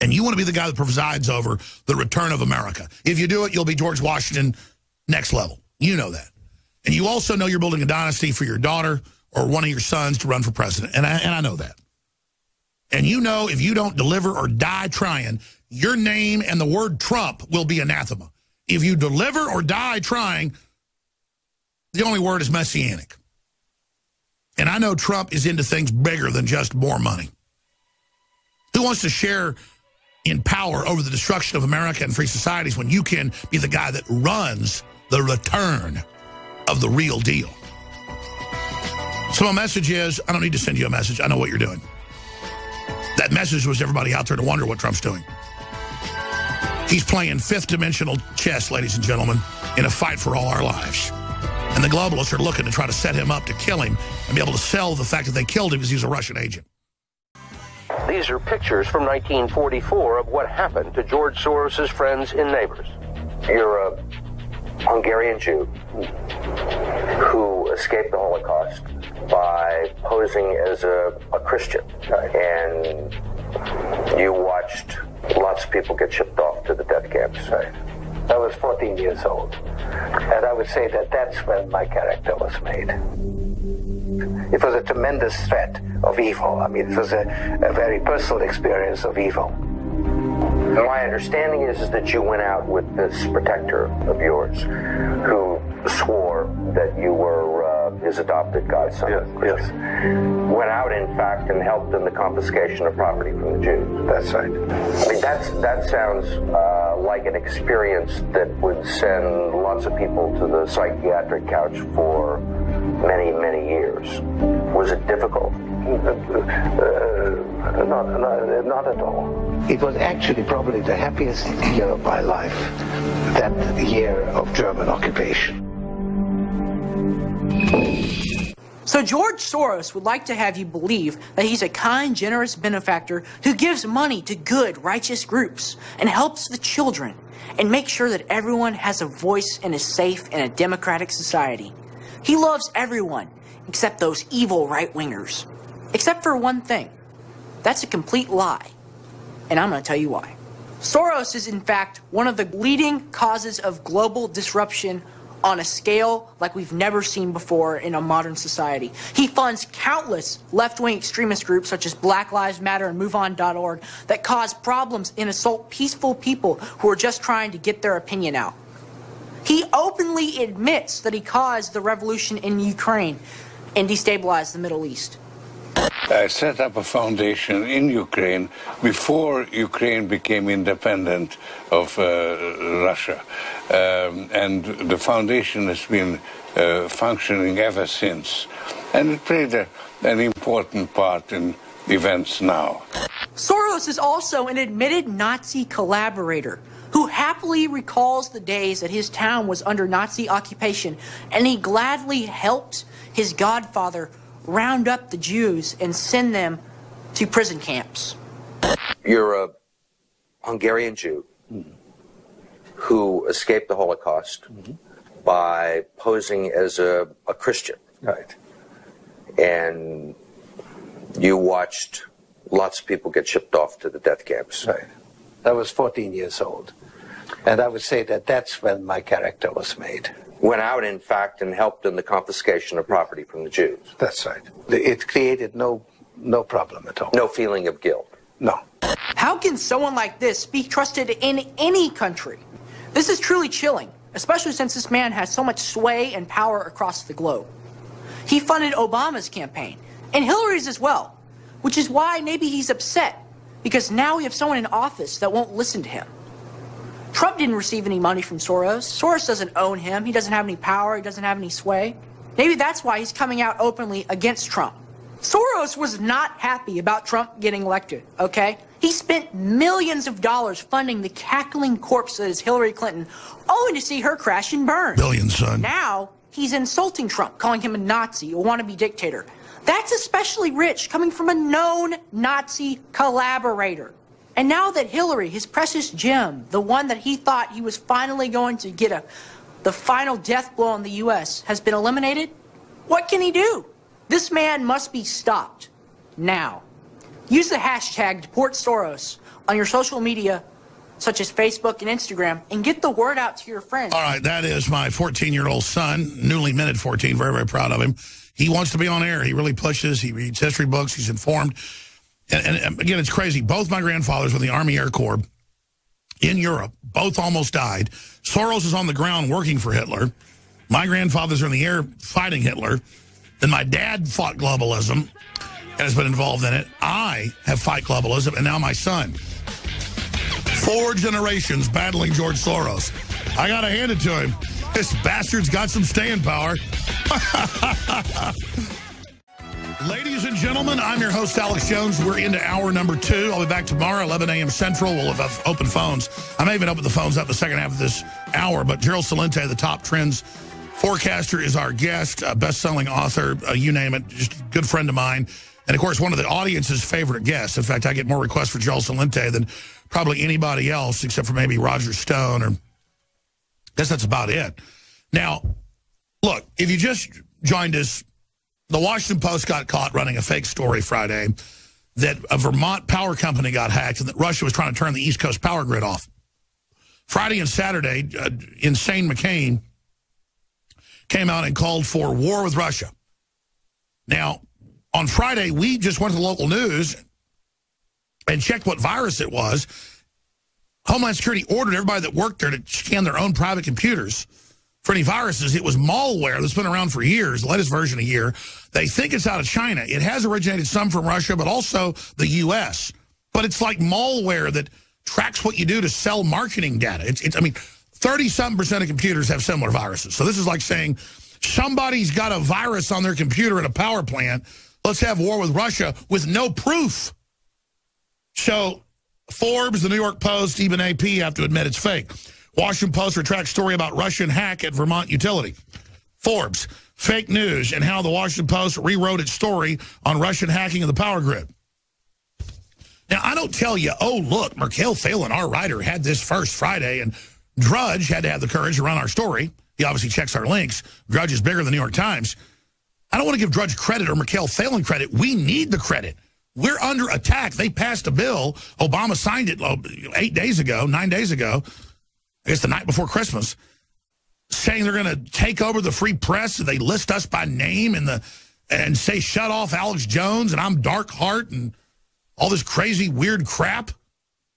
And you want to be the guy that presides over the return of America. If you do it, you'll be George Washington next level. You know that. And you also know you're building a dynasty for your daughter or one of your sons to run for president. And I, and I know that. And you know if you don't deliver or die trying, your name and the word Trump will be anathema. If you deliver or die trying, the only word is messianic. And I know Trump is into things bigger than just more money. Who wants to share in power over the destruction of America and free societies when you can be the guy that runs the return of the real deal? So my message is, I don't need to send you a message. I know what you're doing. That message was everybody out there to wonder what Trump's doing. He's playing fifth dimensional chess, ladies and gentlemen, in a fight for all our lives. And the globalists are looking to try to set him up to kill him and be able to sell the fact that they killed him because he's a Russian agent. These are pictures from 1944 of what happened to George Soros' friends and neighbors. You're a Hungarian Jew who escaped the Holocaust by posing as a, a Christian. And you watched lots of people get shipped off death camps. I was 14 years old. And I would say that that's when my character was made. It was a tremendous threat of evil. I mean, it was a, a very personal experience of evil. And my understanding is, is that you went out with this protector of yours who swore that you were uh, his adopted godson. Yes, yes. Went out, in fact, and helped in the confiscation of property from the Jews. That's right. I mean, that's, that sounds uh, like an experience that would send lots of people to the psychiatric couch for many, many years. Was it difficult? Uh, not, not, not at all. It was actually probably the happiest year of my life, that year of German occupation. So George Soros would like to have you believe that he's a kind, generous benefactor who gives money to good, righteous groups and helps the children and makes sure that everyone has a voice and is safe in a democratic society. He loves everyone except those evil right-wingers. Except for one thing. That's a complete lie. And I'm going to tell you why. Soros is, in fact, one of the leading causes of global disruption on a scale like we've never seen before in a modern society. He funds countless left wing extremist groups such as Black Lives Matter and MoveOn.org that cause problems and assault peaceful people who are just trying to get their opinion out. He openly admits that he caused the revolution in Ukraine and destabilized the Middle East. I set up a foundation in Ukraine before Ukraine became independent of uh, Russia. Um, and the foundation has been uh, functioning ever since. And it played a, an important part in events now. Soros is also an admitted Nazi collaborator who happily recalls the days that his town was under Nazi occupation and he gladly helped his godfather round up the Jews and send them to prison camps. You're a Hungarian Jew who escaped the Holocaust mm-hmm. by posing as a, a Christian. Right. And you watched lots of people get shipped off to the death camps. Right. I was 14 years old. And I would say that that's when my character was made. Went out, in fact, and helped in the confiscation of property from the Jews. That's right. It created no, no problem at all. No feeling of guilt. No. How can someone like this be trusted in any country? This is truly chilling, especially since this man has so much sway and power across the globe. He funded Obama's campaign, and Hillary's as well, which is why maybe he's upset, because now we have someone in office that won't listen to him. Trump didn't receive any money from Soros. Soros doesn't own him. He doesn't have any power. He doesn't have any sway. Maybe that's why he's coming out openly against Trump. Soros was not happy about Trump getting elected, okay? He spent millions of dollars funding the cackling corpse that is Hillary Clinton, only to see her crash and burn. Billions, son. Now he's insulting Trump, calling him a Nazi, a wannabe dictator. That's especially rich coming from a known Nazi collaborator. And now that Hillary, his precious gem, the one that he thought he was finally going to get a, the final death blow on the U.S., has been eliminated, what can he do? This man must be stopped now. Use the hashtag Deport Soros on your social media, such as Facebook and Instagram, and get the word out to your friends. All right, that is my 14-year-old son, newly minted 14, very, very proud of him. He wants to be on air. He really pushes. He reads history books. He's informed. And, and, again, it's crazy. Both my grandfathers were in the Army Air Corps in Europe. Both almost died. Soros is on the ground working for Hitler. My grandfathers are in the air fighting Hitler. Then my dad fought globalism and has been involved in it. I have fought globalism, and now my son. Four generations battling George Soros. I got to hand it to him. This bastard's got some staying power. [LAUGHS] Ladies and gentlemen, I'm your host, Alex Jones. We're into hour number two. I'll be back tomorrow, 11 a.m. Central. We'll have open phones. I may even open the phones up the second half of this hour, but Gerald Celente, the top trends forecaster, is our guest, best-selling author, uh, you name it, just a good friend of mine. And, of course, one of the audience's favorite guests. In fact, I get more requests for Gerald Celente than probably anybody else, except for maybe Roger Stone, or I guess that's about it. Now, look, if you just joined us the Washington Post got caught running a fake story Friday that a Vermont power company got hacked and that Russia was trying to turn the East Coast power grid off. Friday and Saturday, uh, Insane McCain came out and called for war with Russia. Now, on Friday, we just went to the local news and checked what virus it was. Homeland Security ordered everybody that worked there to scan their own private computers for any viruses. It was malware that's been around for years, the latest version a year. They think it's out of China. It has originated some from Russia, but also the U.S. But it's like malware that tracks what you do to sell marketing data. It's, it's I mean, 30-something percent of computers have similar viruses. So this is like saying somebody's got a virus on their computer at a power plant. Let's have war with Russia with no proof. So Forbes, the New York Post, even AP have to admit it's fake. Washington Post retracts story about Russian hack at Vermont utility. Forbes, fake news and how the Washington Post rewrote its story on Russian hacking of the power grid. Now, I don't tell you, oh, look, Mikael Thalen, our writer, had this first Friday, and Drudge had to have the courage to run our story. He obviously checks our links. Drudge is bigger than the New York Times. I don't want to give Drudge credit or Mikael Thalen credit. We need the credit. We're under attack. They passed a bill. Obama signed it oh, eight days ago, nine days ago, I guess the night before Christmas, saying they're going to take over the free press. They list us by name and the and say shut off Alex Jones and I'm Dark Heart and all this crazy weird crap.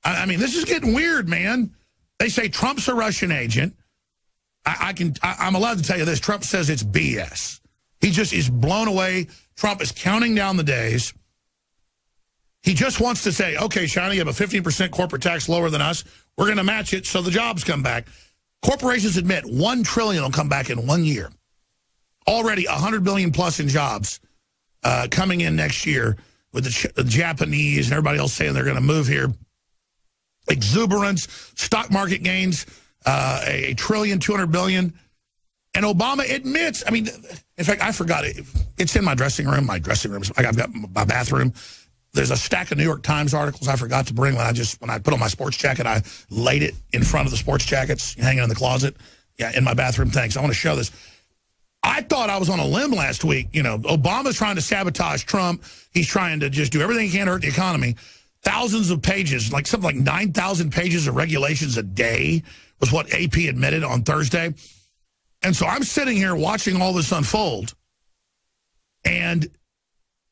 I, I mean, this is getting weird, man. They say Trump's a Russian agent. I, I can I, I'm allowed to tell you this. Trump says it's BS. He just is blown away. Trump is counting down the days. He just wants to say, okay, China, you have a 15% corporate tax lower than us. We're going to match it so the jobs come back. Corporations admit 1 trillion will come back in one year. Already 100 billion plus in jobs uh, coming in next year with the, the Japanese and everybody else saying they're going to move here. Exuberance, stock market gains, uh, a, a trillion, 200 billion. And Obama admits, I mean, in fact, I forgot it. It's in my dressing room. My dressing room, I've got my bathroom. There's a stack of New York Times articles I forgot to bring when I just, when I put on my sports jacket, I laid it in front of the sports jackets hanging in the closet. Yeah, in my bathroom. Thanks. I want to show this. I thought I was on a limb last week. You know, Obama's trying to sabotage Trump. He's trying to just do everything he can to hurt the economy. Thousands of pages, like something like 9,000 pages of regulations a day was what AP admitted on Thursday. And so I'm sitting here watching all this unfold. And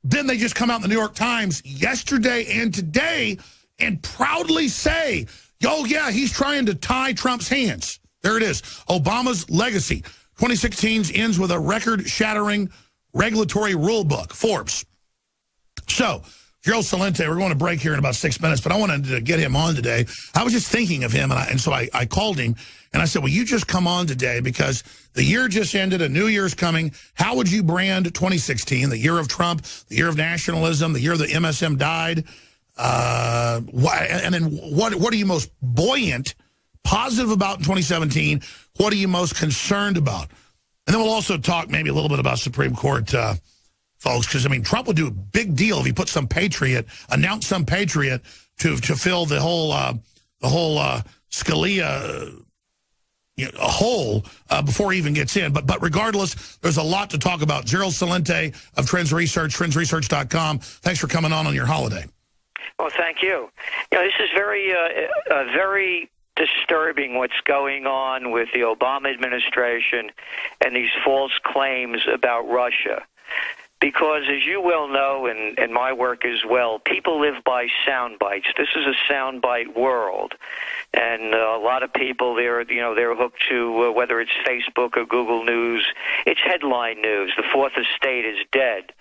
then they just come out in the New York Times yesterday and today and proudly say, oh, yeah, he's trying to tie Trump's hands. There it is. Obama's legacy. 2016 ends with a record-shattering regulatory rule book, Forbes. So, Gerald Celente, we're going to break here in about six minutes, but I wanted to get him on today. I was just thinking of him, and, I, and so I, I called him, and I said, well, you just come on today because the year just ended, a new year's coming. How would you brand 2016, the year of Trump, the year of nationalism, the year the MSM died? Uh, and then what, what are you most buoyant – positive about in 2017? What are you most concerned about? And then we'll also talk maybe a little bit about Supreme Court uh, folks, because, I mean, Trump would do a big deal if he put some patriot, announce some patriot to to fill the whole uh, the whole uh, Scalia you know, a hole uh, before he even gets in. But but regardless, there's a lot to talk about. Gerald Celente of Trends Research, trendsresearch.com. Thanks for coming on on your holiday. Well, thank you. You know, this is very, uh, uh, very disturbing what's going on with the Obama administration and these false claims about Russia. Because, as you well know, and, and my work as well, people live by sound bites. This is a soundbite world, and uh, a lot of people they're you know they're hooked to uh, whether it's Facebook or Google News. It's headline news. The fourth estate is dead.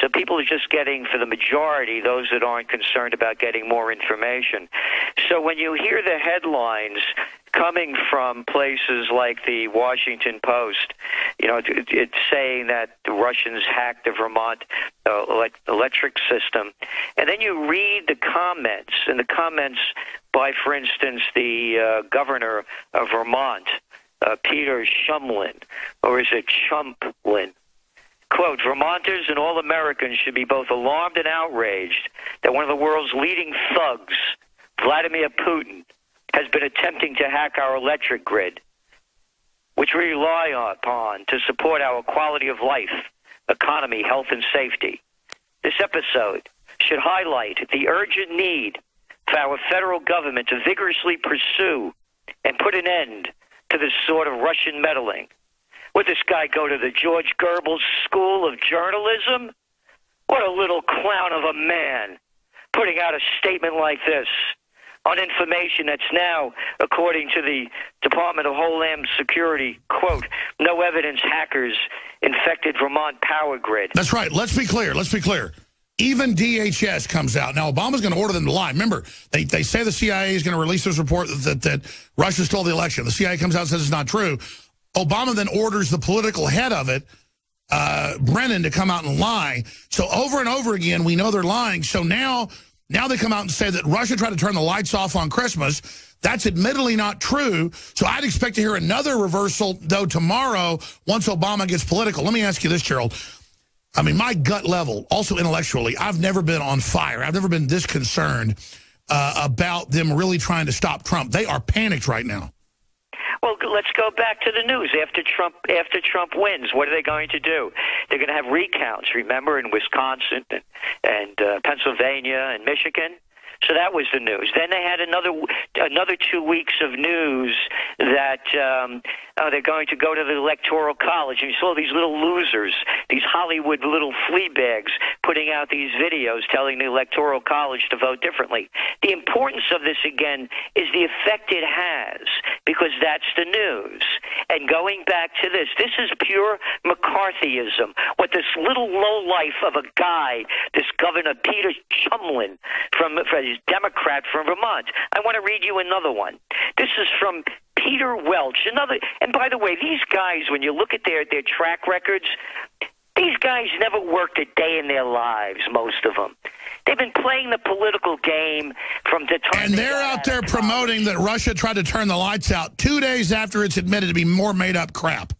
So people are just getting, for the majority, those that aren't concerned about getting more information. So when you hear the headlines coming from places like the Washington Post, you know, it's saying that the Russians hacked the Vermont uh, electric system, and then you read the comments, and the comments by, for instance, the uh, governor of Vermont, uh, Peter Shumlin, or is it Chumplin? Quote, Vermonters and all Americans should be both alarmed and outraged that one of the world's leading thugs, Vladimir Putin, has been attempting to hack our electric grid, which we rely upon to support our quality of life, economy, health, and safety. This episode should highlight the urgent need for our federal government to vigorously pursue and put an end to this sort of Russian meddling would this guy go to the George Goebbels School of Journalism? What a little clown of a man putting out a statement like this on information that's now, according to the Department of Homeland Security, quote, no evidence hackers infected Vermont power grid. That's right. Let's be clear. Let's be clear. Even DHS comes out. Now, Obama's going to order them to lie. Remember, they, they say the CIA is going to release this report that, that Russia stole the election. The CIA comes out and says it's not true. Obama then orders the political head of it, uh, Brennan, to come out and lie. So over and over again, we know they're lying. So now, now they come out and say that Russia tried to turn the lights off on Christmas. That's admittedly not true. So I'd expect to hear another reversal, though, tomorrow once Obama gets political. Let me ask you this, Gerald. I mean, my gut level, also intellectually, I've never been on fire. I've never been this concerned uh, about them really trying to stop Trump. They are panicked right now. Well, let's go back to the news. After Trump, after Trump wins, what are they going to do? They're going to have recounts. Remember, in Wisconsin and, and uh, Pennsylvania and Michigan, So that was the news. Then they had another another two weeks of news that um, uh, they're going to go to the electoral college, and you saw these little losers, these Hollywood little flea bags, putting out these videos telling the electoral college to vote differently. The importance of this again is the effect it has because that's the news. And going back to this, this is pure McCarthyism. What this little low life of a guy, this Governor Peter Chumlin from, from Democrat from Vermont. I want to read you another one. This is from Peter Welch. Another, and by the way, these guys, when you look at their their track records, these guys never worked a day in their lives. Most of them. They've been playing the political game from the time. And they're out there promoting that Russia tried to turn the lights out two days after it's admitted to be more made up crap.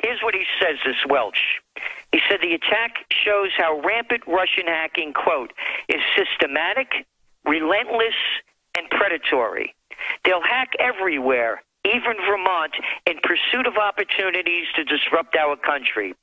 Here's what he says, this Welch. He said the attack shows how rampant Russian hacking, quote, is systematic, relentless, and predatory. They'll hack everywhere, even Vermont, in pursuit of opportunities to disrupt our country.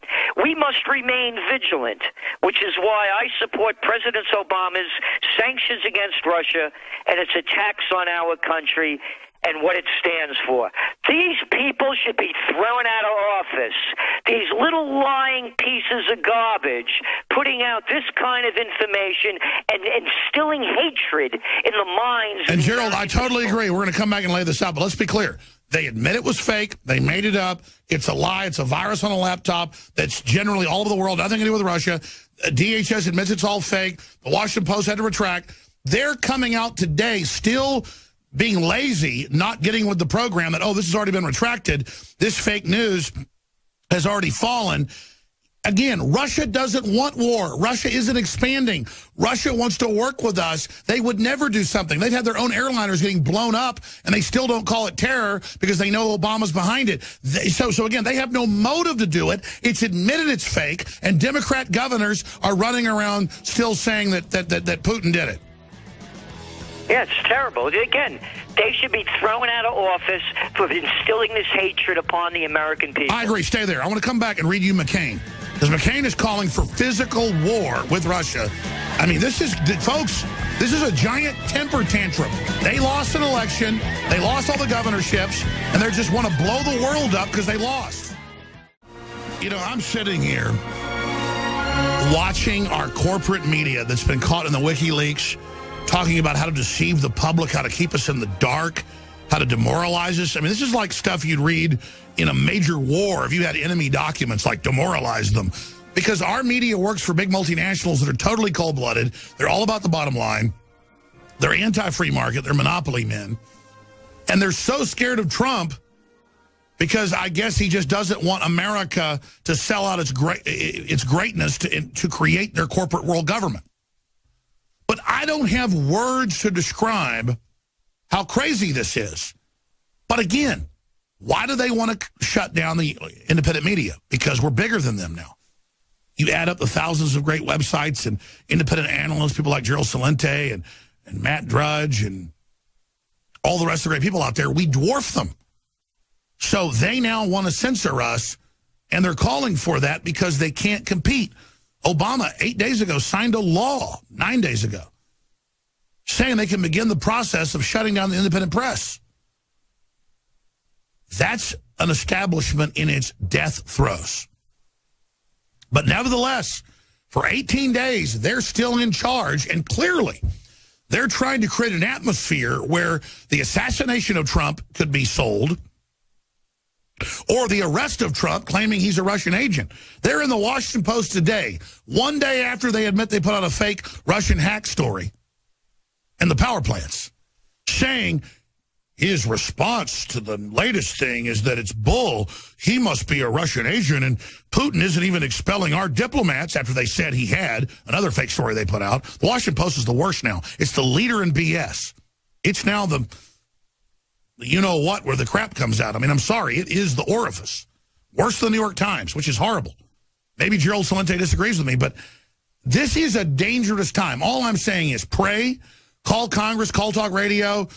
We must remain vigilant, which is why I support President Obama's sanctions against Russia and its attacks on our country and what it stands for. These people should be thrown out of office. These little lying pieces of garbage putting out this kind of information and instilling hatred in the minds. And Gerald, I totally agree. We're going to come back and lay this out, but let's be clear. They admit it was fake. They made it up. It's a lie. It's a virus on a laptop that's generally all over the world, nothing to do with Russia. Uh, DHS admits it's all fake. The Washington Post had to retract. They're coming out today still being lazy, not getting with the program that, oh, this has already been retracted. This fake news has already fallen. Again, Russia doesn't want war. Russia isn't expanding. Russia wants to work with us. They would never do something. They've had their own airliners getting blown up, and they still don't call it terror because they know Obama's behind it. They, so, so again, they have no motive to do it. It's admitted it's fake, and Democrat governors are running around still saying that, that, that, that Putin did it. Yeah, it's terrible. Again, they should be thrown out of office for instilling this hatred upon the American people. I agree. Stay there. I want to come back and read you McCain. Because McCain is calling for physical war with Russia. I mean, this is, folks, this is a giant temper tantrum. They lost an election. They lost all the governorships. And they just want to blow the world up because they lost. You know, I'm sitting here watching our corporate media that's been caught in the WikiLeaks talking about how to deceive the public, how to keep us in the dark, how to demoralize us. I mean, this is like stuff you'd read in a major war if you had enemy documents, like demoralize them. Because our media works for big multinationals that are totally cold-blooded. They're all about the bottom line. They're anti-free market. They're monopoly men. And they're so scared of Trump because I guess he just doesn't want America to sell out its great its greatness to, to create their corporate world government. But I don't have words to describe how crazy this is. But again, why do they want to shut down the independent media? Because we're bigger than them now. You add up the thousands of great websites and independent analysts, people like Gerald Celente and, and Matt Drudge and all the rest of the great people out there, we dwarf them. So they now want to censor us, and they're calling for that because they can't compete. Obama, eight days ago, signed a law, nine days ago, saying they can begin the process of shutting down the independent press. That's an establishment in its death throes. But nevertheless, for 18 days, they're still in charge, and clearly they're trying to create an atmosphere where the assassination of Trump could be sold – or the arrest of Trump claiming he's a Russian agent. They're in the Washington Post today, one day after they admit they put out a fake Russian hack story and the power plants, saying his response to the latest thing is that it's bull. He must be a Russian agent, and Putin isn't even expelling our diplomats after they said he had. Another fake story they put out. The Washington Post is the worst now. It's the leader in BS. It's now the you know what, where the crap comes out. I mean, I'm sorry, it is the orifice. Worse than the New York Times, which is horrible. Maybe Gerald Celente disagrees with me, but this is a dangerous time. All I'm saying is pray, call Congress, call talk radio,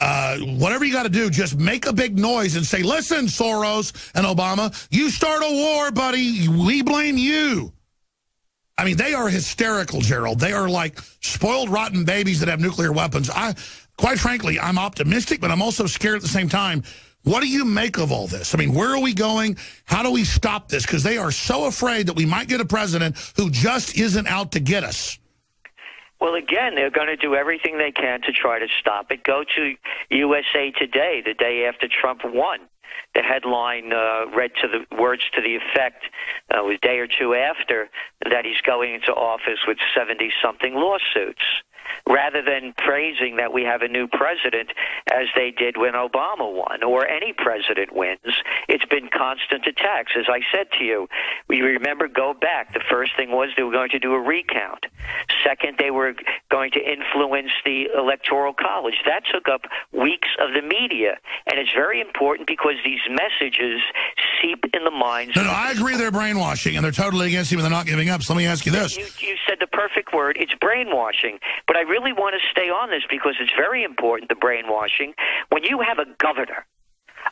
uh, whatever you got to do, just make a big noise and say, listen, Soros and Obama, you start a war, buddy. We blame you. I mean, they are hysterical, Gerald. They are like spoiled, rotten babies that have nuclear weapons. I, quite frankly, I'm optimistic, but I'm also scared at the same time. What do you make of all this? I mean, where are we going? How do we stop this? Because they are so afraid that we might get a president who just isn't out to get us. Well, again, they're going to do everything they can to try to stop it. Go to USA Today the day after Trump won. The headline uh, read to the words to the effect uh, was a day or two after that he's going into office with 70 something lawsuits rather than praising that we have a new president as they did when Obama won or any president wins. It's been constant attacks. As I said to you, we remember go back. The first thing was they were going to do a recount. Second, they were going to influence the electoral college. That took up weeks of the media. And it's very important because these messages seep in the minds. No, no, I agree they're brainwashing and they're totally against him and they're not giving up. So let me ask you this. You, you said the perfect word. It's brainwashing. But I really want to stay on this because it's very important, the brainwashing. When you have a governor,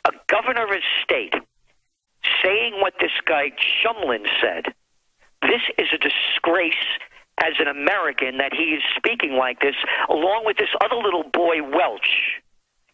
a governor of state, saying what this guy Shumlin said, this is a disgrace as an American that he is speaking like this, along with this other little boy, Welch.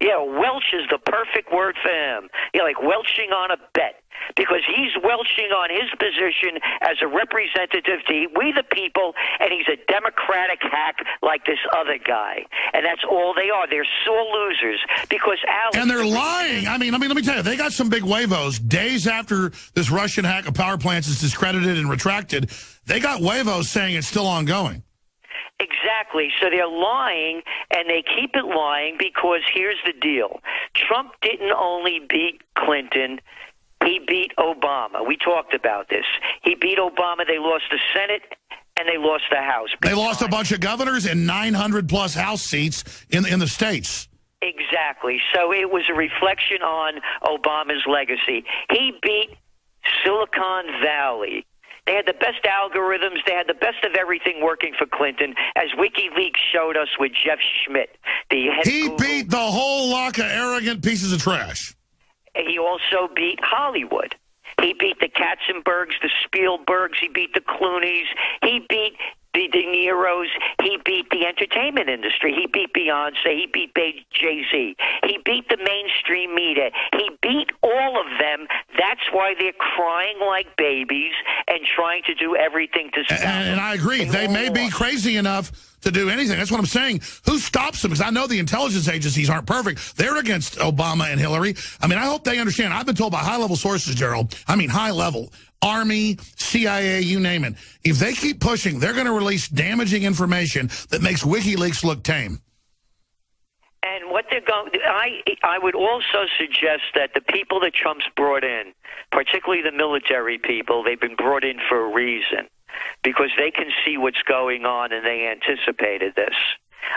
Yeah, Welch is the perfect word for him. Yeah, like welching on a bet because he's welching on his position as a representative to we the people, and he's a Democratic hack like this other guy. And that's all they are. They're sore losers because Alex. And they're lying. I mean, I mean, let me tell you, they got some big huevos. Days after this Russian hack of power plants is discredited and retracted, they got huevos saying it's still ongoing. Exactly. So they're lying, and they keep it lying because here's the deal Trump didn't only beat Clinton. He beat Obama. We talked about this. He beat Obama. They lost the Senate and they lost the House. They lost a bunch of governors and 900 plus House seats in in the states. Exactly. So it was a reflection on Obama's legacy. He beat Silicon Valley. They had the best algorithms. They had the best of everything working for Clinton, as WikiLeaks showed us with Jeff Schmidt. The he beat the whole lot of arrogant pieces of trash. He also beat Hollywood. He beat the Katzenbergs, the Spielbergs. He beat the Clooney's. He beat the De Niro's. He beat the entertainment industry. He beat Beyonce. He beat Jay Z. He beat the mainstream media. He That's why they're crying like babies and trying to do everything to stop. And, and I agree. They may be crazy enough to do anything. That's what I'm saying. Who stops them? Because I know the intelligence agencies aren't perfect. They're against Obama and Hillary. I mean, I hope they understand. I've been told by high-level sources, Gerald, I mean high level, Army, CIA, you name it. If they keep pushing, they're going to release damaging information that makes WikiLeaks look tame. And what they're going, I I would also suggest that the people that Trump's brought in, particularly the military people, they've been brought in for a reason because they can see what's going on and they anticipated this.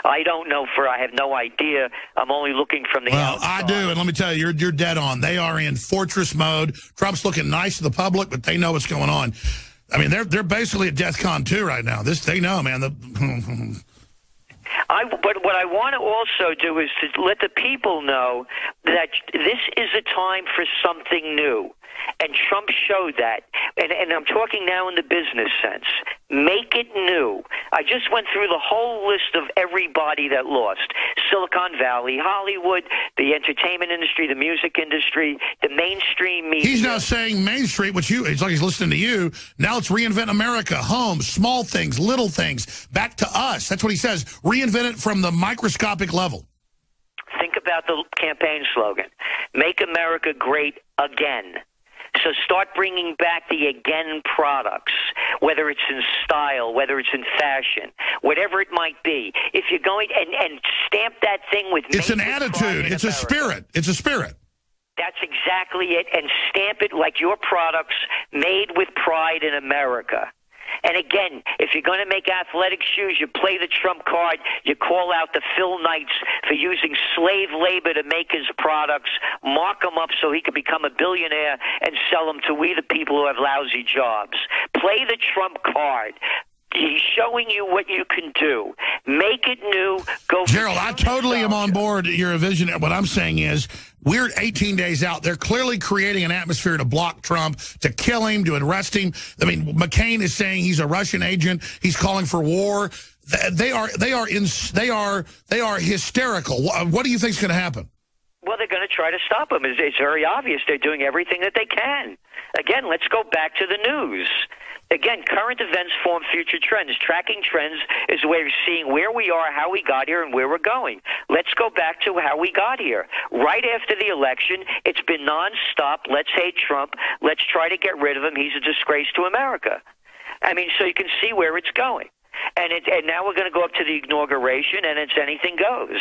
I don't know for I have no idea. I'm only looking from the well, outside. I do, and let me tell you, you're you're dead on. They are in fortress mode. Trump's looking nice to the public, but they know what's going on. I mean, they're they're basically at DEFCON 2 right now. This they know, man. The [LAUGHS] I, but what I want to also do is to let the people know that this is a time for something new. And Trump showed that. And, and I'm talking now in the business sense. Make it new. I just went through the whole list of everybody that lost Silicon Valley, Hollywood, the entertainment industry, the music industry, the mainstream media. He's now saying Main Street, which you, it's like he's listening to you. Now let's reinvent America. Homes, small things, little things, back to us. That's what he says. Reinvent it from the microscopic level. Think about the campaign slogan Make America Great Again. So start bringing back the again products, whether it's in style, whether it's in fashion, whatever it might be. If you're going and, and stamp that thing with it's an attitude, it's America. a spirit, it's a spirit. That's exactly it, and stamp it like your products made with pride in America. And again, if you're going to make athletic shoes, you play the trump card. You call out the Phil Knights for using slave labor to make his products, mark him up so he could become a billionaire and sell them to we the people who have lousy jobs. Play the trump card. He's showing you what you can do. Make it new. Go. Gerald, I totally am on board. You're a visionary. What I'm saying is, we're 18 days out. They're clearly creating an atmosphere to block Trump, to kill him, to arrest him. I mean, McCain is saying he's a Russian agent. He's calling for war. They are they are in they are they are hysterical. What do you think is going to happen? Well, they're going to try to stop him. It's, it's very obvious they're doing everything that they can. Again, let's go back to the news. Again, current events form future trends. Tracking trends is a way of seeing where we are, how we got here, and where we're going. Let's go back to how we got here. Right after the election, it's been nonstop. Let's hate Trump. Let's try to get rid of him. He's a disgrace to America. I mean, so you can see where it's going. And, it, and now we're going to go up to the inauguration, and it's anything goes.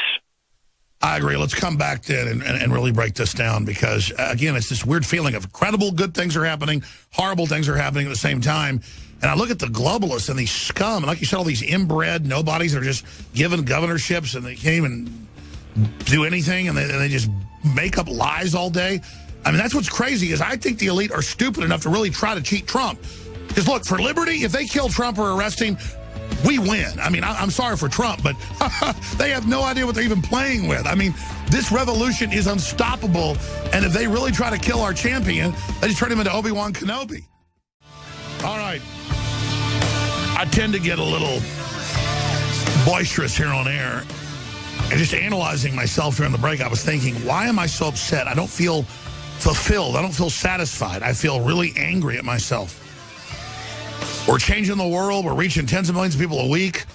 I agree. Let's come back then and, and, and, really break this down because, uh, again, it's this weird feeling of incredible good things are happening, horrible things are happening at the same time. And I look at the globalists and these scum, and like you said, all these inbred nobodies that are just given governorships and they can't even do anything and they, and they just make up lies all day. I mean, that's what's crazy is I think the elite are stupid enough to really try to cheat Trump. Because, look, for liberty, if they kill Trump or arrest him, we win. I mean, I, am sorry for Trump, but [LAUGHS] they have no idea what they're even playing with. I mean, this revolution is unstoppable, and if they really try to kill our champion, they just turn him into Obi-Wan Kenobi. All right. I tend to get a little boisterous here on air. And just analyzing myself during the break, I was thinking, why am I so upset? I don't feel fulfilled. I don't feel satisfied. I feel really angry at myself. We're changing the world. We're reaching tens of millions of people a week.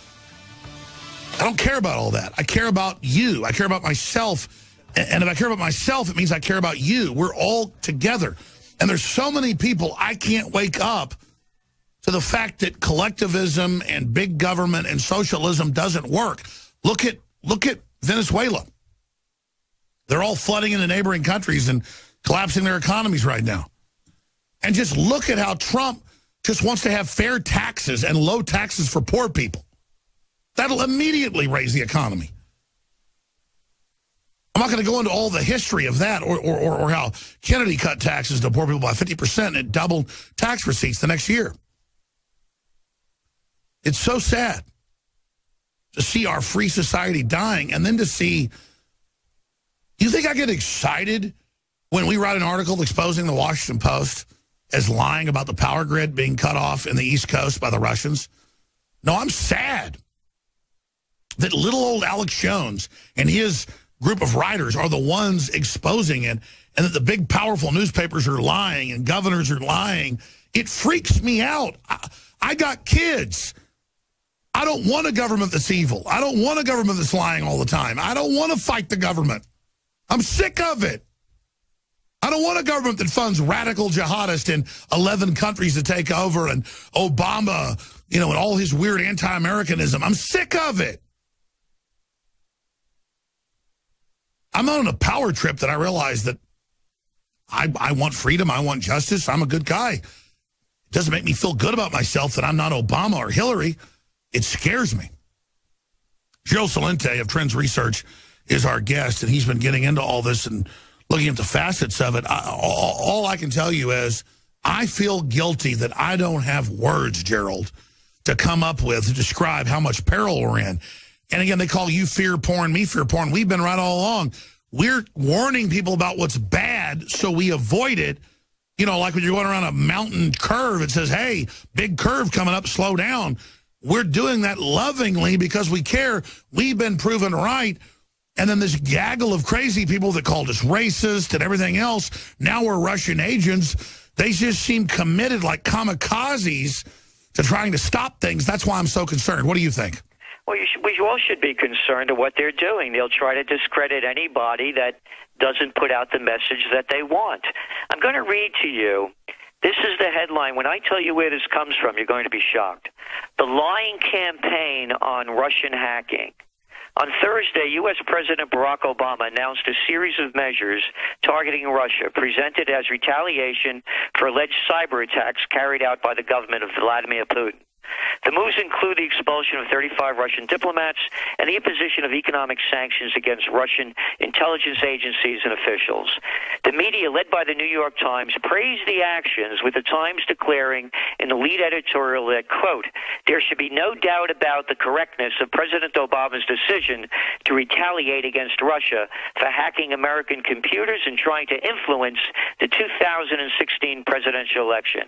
I don't care about all that. I care about you. I care about myself. And if I care about myself, it means I care about you. We're all together. And there's so many people, I can't wake up to the fact that collectivism and big government and socialism doesn't work. Look at look at Venezuela. They're all flooding into neighboring countries and collapsing their economies right now. And just look at how Trump just wants to have fair taxes and low taxes for poor people. That'll immediately raise the economy. I'm not going to go into all the history of that or, or, or, how Kennedy cut taxes to poor people by 50% and it doubled tax receipts the next year. It's so sad to see our free society dying and then to see, you think I get excited when we write an article exposing the Washington Post as lying about the power grid being cut off in the East Coast by the Russians. No, I'm sad that little old Alex Jones and his group of writers are the ones exposing it and that the big powerful newspapers are lying and governors are lying. It freaks me out. I, I got kids. I don't want a government that's evil. I don't want a government that's lying all the time. I don't want to fight the government. I'm sick of it. I don't want a government that funds radical jihadists in 11 countries to take over and Obama, you know, and all his weird anti-Americanism. I'm sick of it. I'm on a power trip that I realize that I, I want freedom. I want justice. I'm a good guy. It doesn't make me feel good about myself that I'm not Obama or Hillary. It scares me. Joe Celente of Trends Research is our guest, and he's been getting into all this and looking at the facets of it, I, all, all I can tell you is I feel guilty that I don't have words, Gerald, to come up with to describe how much peril we're in. And again, they call you fear porn, me fear porn. We've been right all along. We're warning people about what's bad so we avoid it. You know, like when you're going around a mountain curve, it says, hey, big curve coming up, slow down. We're doing that lovingly because we care. We've been proven right. And then this gaggle of crazy people that called us racist and everything else, now we're Russian agents. They just seem committed like kamikazes to trying to stop things. That's why I'm so concerned. What do you think? Well, you should, we all should be concerned of what they're doing. They'll try to discredit anybody that doesn't put out the message that they want. I'm going to read to you. This is the headline. When I tell you where this comes from, you're going to be shocked. The lying campaign on Russian hacking. On Thursday, U.S. President Barack Obama announced a series of measures targeting Russia, presented as retaliation for alleged cyber attacks carried out by the government of Vladimir Putin. The moves include the expulsion of 35 Russian diplomats and the imposition of economic sanctions against Russian intelligence agencies and officials. The media, led by the New York Times, praised the actions, with the Times declaring in the lead editorial that, quote, there should be no doubt about the correctness of President Obama's decision to retaliate against Russia for hacking American computers and trying to influence the 2016 presidential election.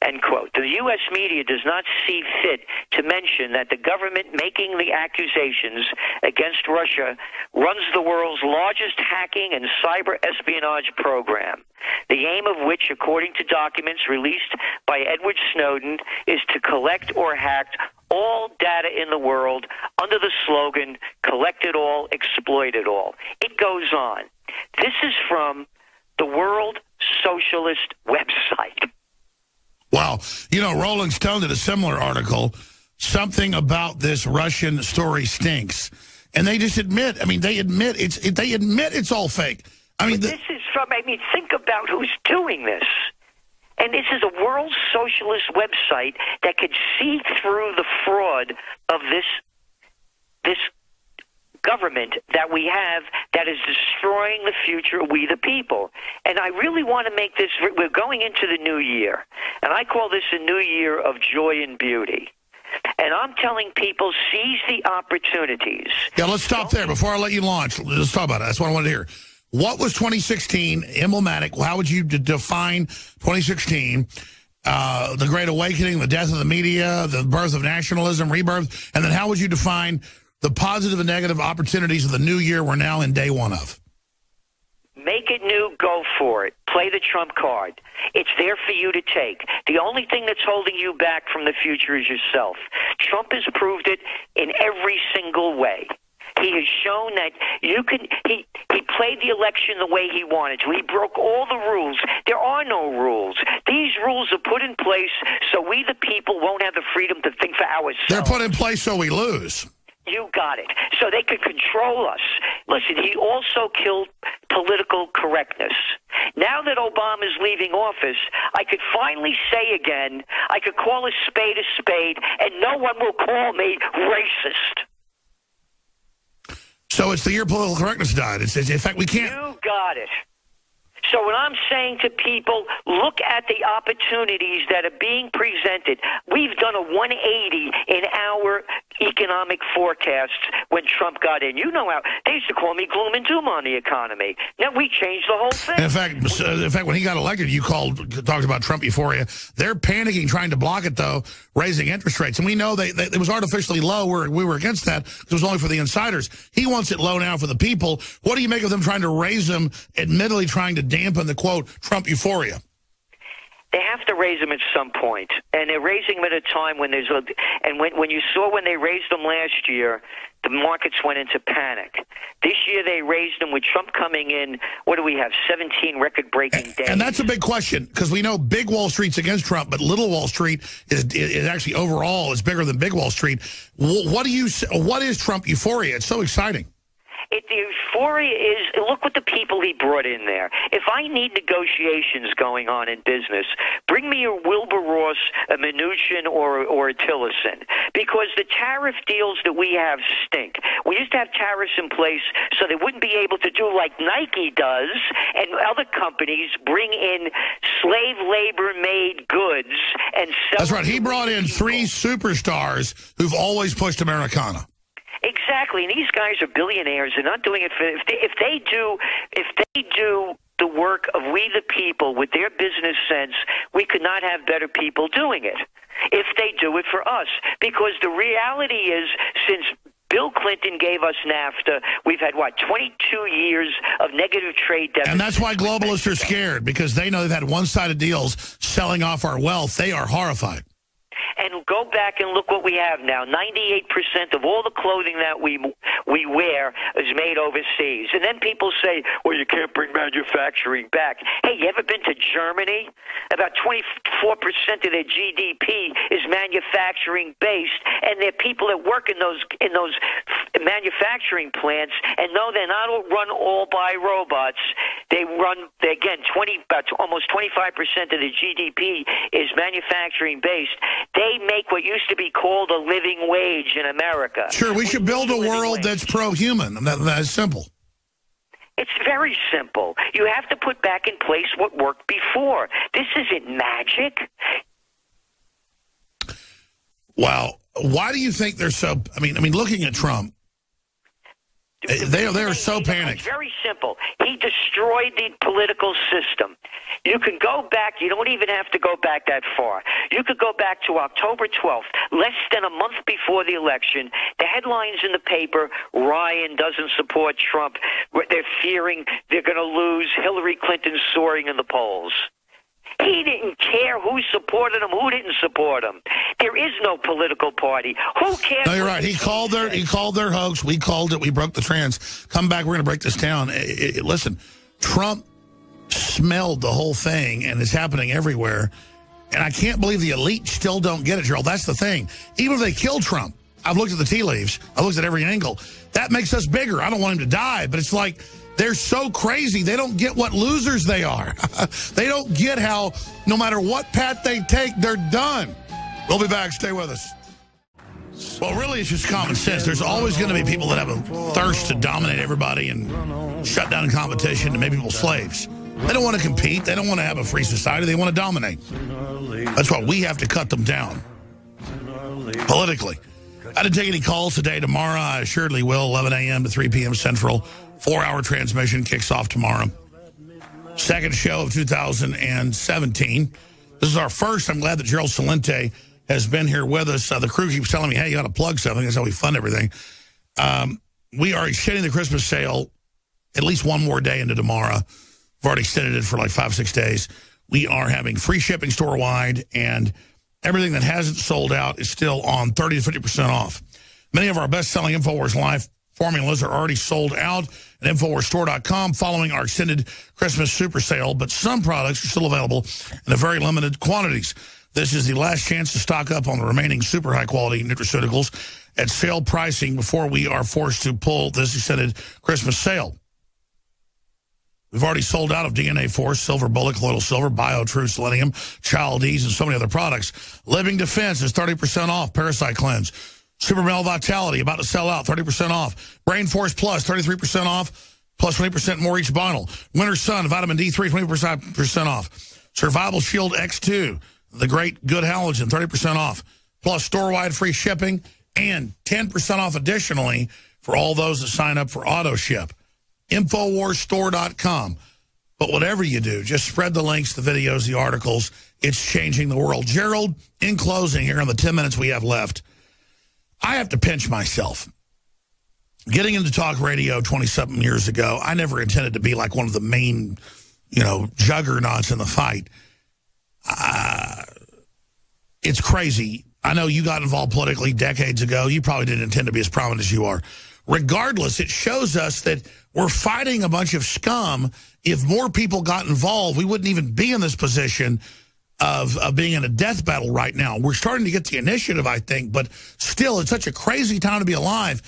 End quote. The U.S. media does not see fit to mention that the government making the accusations against Russia runs the world's largest hacking and cyber espionage program, the aim of which, according to documents released by Edward Snowden, is to collect or hack all data in the world under the slogan collect it all, exploit it all. It goes on. This is from the World Socialist website. Wow. You know, Rolling Stone did a similar article. Something about this Russian story stinks. And they just admit, I mean, they admit it's they admit it's all fake. I mean, this is from, I mean, think about who's doing this. And this is a world socialist website that could see through the fraud of this this government that we have that is destroying the future of we the people. And I really want to make this, we're going into the new year, and I call this a new year of joy and beauty. And I'm telling people, seize the opportunities. Yeah, let's stop there before I let you launch. Let's talk about it. That's what I wanted to hear. What was 2016 emblematic? How would you define 2016? Uh, the Great Awakening, the death of the media, the birth of nationalism, rebirth, and then how would you define the positive and negative opportunities of the new year we're now in day one of? Make it new, go for it. Play the trump card. It's there for you to take. The only thing that's holding you back from the future is yourself. Trump has proved it in every single way. He has shown that you can. He he played the election the way he wanted to. He broke all the rules. There are no rules. These rules are put in place so we, the people, won't have the freedom to think for ourselves. They're put in place so we lose. You got it. So they could control us. Listen, he also killed political correctness. Now that Obama is leaving office, I could finally say again, I could call a spade a spade, and no one will call me racist. So it's the year political correctness died. It's, in fact, we can't. You got it. So what I'm saying to people, look at the opportunities that are being presented. We've done a 180 in our economic forecasts when Trump got in. You know how they used to call me gloom and doom on the economy. Now we changed the whole thing. In fact, in fact, when he got elected, you called talked about Trump euphoria. They're panicking, trying to block it though, raising interest rates, and we know they, they it was artificially low. We're, we were against that. It was only for the insiders. He wants it low now for the people. What do you make of them trying to raise them, admittedly trying to dampen the quote Trump euphoria? they have to raise them at some point, and they're raising them at a time when there's a. And when when you saw when they raised them last year, the markets went into panic. This year they raised them with Trump coming in. What do we have? 17 record-breaking days. And that's a big question because we know big Wall Street's against Trump, but little Wall Street is is actually overall is bigger than big Wall Street. What do you? What is Trump euphoria? It's so exciting. It, the euphoria is look what the people he brought in there. If I need negotiations going on in business, bring me a Wilbur Ross, a Mnuchin, or or a Tillerson, because the tariff deals that we have stink. We used to have tariffs in place so they wouldn't be able to do like Nike does, and other companies bring in slave labor made goods and sell. That's right. He brought in three superstars who've always pushed Americana. Exactly, and these guys are billionaires. They're not doing it for if they, if they do if they do the work of we the people with their business sense, we could not have better people doing it. If they do it for us, because the reality is, since Bill Clinton gave us NAFTA. We've had, what, 22 years of negative trade deficit. And that's why globalists are scared, because they know they've had one-sided deals selling off our wealth. They are horrified and go back and look what we have now. 98% of all the clothing that we we wear is made overseas. And then people say, well, you can't bring manufacturing back. Hey, you ever been to Germany? About 24% of their GDP is manufacturing based, and there are people that work in those in those manufacturing plants, and no, they're not run all by robots. They run, they, again, 20, about almost 25% of the GDP is manufacturing based. They they make what used to be called a living wage in America. Sure, we should build a world that's pro-human. That, that's simple. It's very simple. You have to put back in place what worked before. This isn't magic. Wow. Why do you think they're so? I mean, I mean, looking at Trump, they are—they are so panicked. It's very simple. He destroyed the political system. You can go back. You don't even have to go back that far. You could go back to October 12th, less than a month before the election. The headlines in the paper: Ryan doesn't support Trump. They're fearing they're going to lose. Hillary Clinton soaring in the polls. He didn't care who supported him, who didn't support him. There is no political party. Who cares? No, you're right. He called their he called their hoax. We called it. We broke the trends. Come back. We're going to break this down. It, it, listen, Trump smelled the whole thing, and it's happening everywhere. And I can't believe the elite still don't get it, Gerald. That's the thing. Even if they kill Trump, I've looked at the tea leaves. I looked at every angle. That makes us bigger. I don't want him to die, but it's like they're so crazy. They don't get what losers they are. [LAUGHS] they don't get how no matter what path they take, they're done. We'll be back. Stay with us. Well, really, it's just common sense. There's always going to be people that have a thirst to dominate everybody and shut down competition and make people slaves. They don't want to compete. They don't want to have a free society. They want to dominate. That's why we have to cut them down politically. I didn't take any calls today. Tomorrow, I assuredly will, 11 a.m. to 3 p.m. Central. Four-hour transmission kicks off tomorrow. Second show of 2017. This is our first. I'm glad that Gerald Celente has been here with us. Uh, the crew keeps telling me, hey, you got to plug something. That's how we fund everything. Um, we are extending the Christmas sale at least one more day into tomorrow. We've already extended it for like five, six days. We are having free shipping store-wide, and everything that hasn't sold out is still on 30 to 50% off. Many of our best-selling InfoWars Live formulas are already sold out at InfoWarsStore.com following our extended Christmas super sale, but some products are still available in a very limited quantities. This is the last chance to stock up on the remaining super high-quality nutraceuticals at sale pricing before we are forced to pull this extended Christmas sale. We've already sold out of DNA Force, Silver Bullet, Colloidal Silver, BioTrue, Selenium, Child-Ease, and so many other products. Living Defense is 30% off. Parasite Cleanse. Super Male Vitality, about to sell out, 30% off. Brain Force Plus, 33% off, plus 20% more each bottle. Winter Sun, Vitamin D3, 20% off. Survival Shield X2, the great good halogen, 30% off. Plus store-wide free shipping and 10% off additionally for all those that sign up for auto ship. Infowarsstore.com. But whatever you do, just spread the links, the videos, the articles. It's changing the world. Gerald, in closing here in the 10 minutes we have left, I have to pinch myself. Getting into talk radio 20-something years ago, I never intended to be like one of the main, you know, juggernauts in the fight. Uh, it's crazy. I know you got involved politically decades ago. You probably didn't intend to be as prominent as you are. Regardless, it shows us that we're fighting a bunch of scum. If more people got involved, we wouldn't even be in this position of, of being in a death battle right now. We're starting to get the initiative, I think, but still, it's such a crazy time to be alive.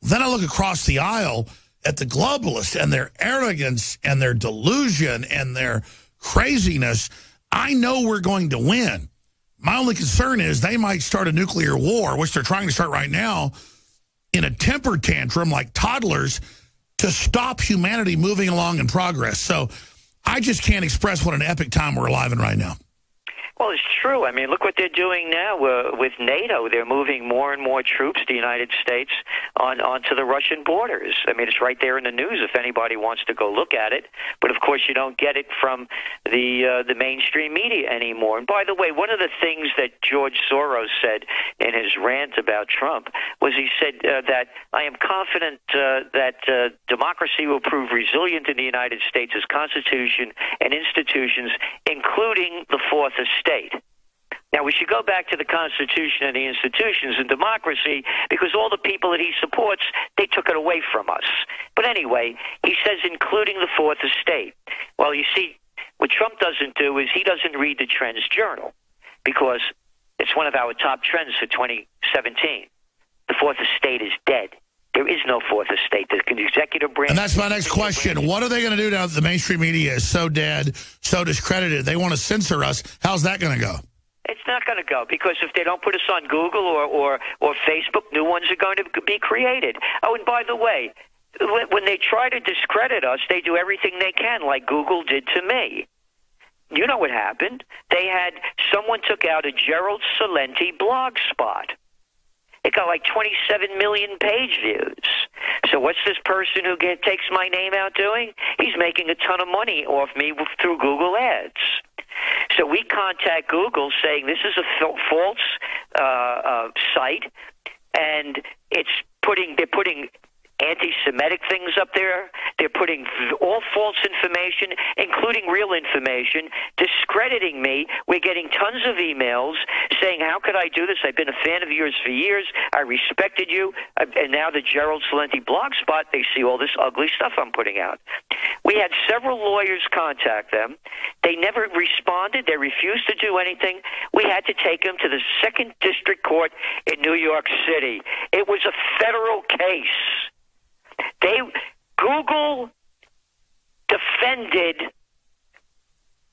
Then I look across the aisle at the globalists and their arrogance and their delusion and their craziness. I know we're going to win. My only concern is they might start a nuclear war, which they're trying to start right now, in a temper tantrum like toddlers to stop humanity moving along in progress. So I just can't express what an epic time we're alive in right now. Well, it's true. I mean, look what they're doing now uh, with NATO. They're moving more and more troops, to the United States, on onto the Russian borders. I mean, it's right there in the news if anybody wants to go look at it. But of course, you don't get it from the uh, the mainstream media anymore. And by the way, one of the things that George Soros said in his rant about Trump was he said uh, that I am confident uh, that uh, democracy will prove resilient in the United States' as Constitution and institutions, including the Fourth Estate state. Now, we should go back to the Constitution and the institutions and democracy because all the people that he supports, they took it away from us. But anyway, he says including the Fourth Estate. Well, you see, what Trump doesn't do is he doesn't read the Trends Journal because it's one of our top trends for 2017. The Fourth Estate is dead. There is no fourth estate. The executive branch. And that's my next question. What are they going to do now that the mainstream media is so dead, so discredited? They want to censor us. How's that going to go? It's not going to go because if they don't put us on Google or, or, or Facebook, new ones are going to be created. Oh, and by the way, when they try to discredit us, they do everything they can, like Google did to me. You know what happened? They had someone took out a Gerald Celente blog spot. It got like 27 million page views. So what's this person who get, takes my name out doing? He's making a ton of money off me through Google Ads. So we contact Google saying this is a false uh, uh, site, and it's putting they're putting anti-Semitic things up there. They're putting all false information, including real information, discrediting me. We're getting tons of emails saying, "How could I do this? I've been a fan of yours for years. I respected you." Uh, and now the Gerald Celente blog spot, they see all this ugly stuff I'm putting out. We had several lawyers contact them. They never responded. They refused to do anything. We had to take them to the Second District Court in New York City. It was a federal case. They Google defended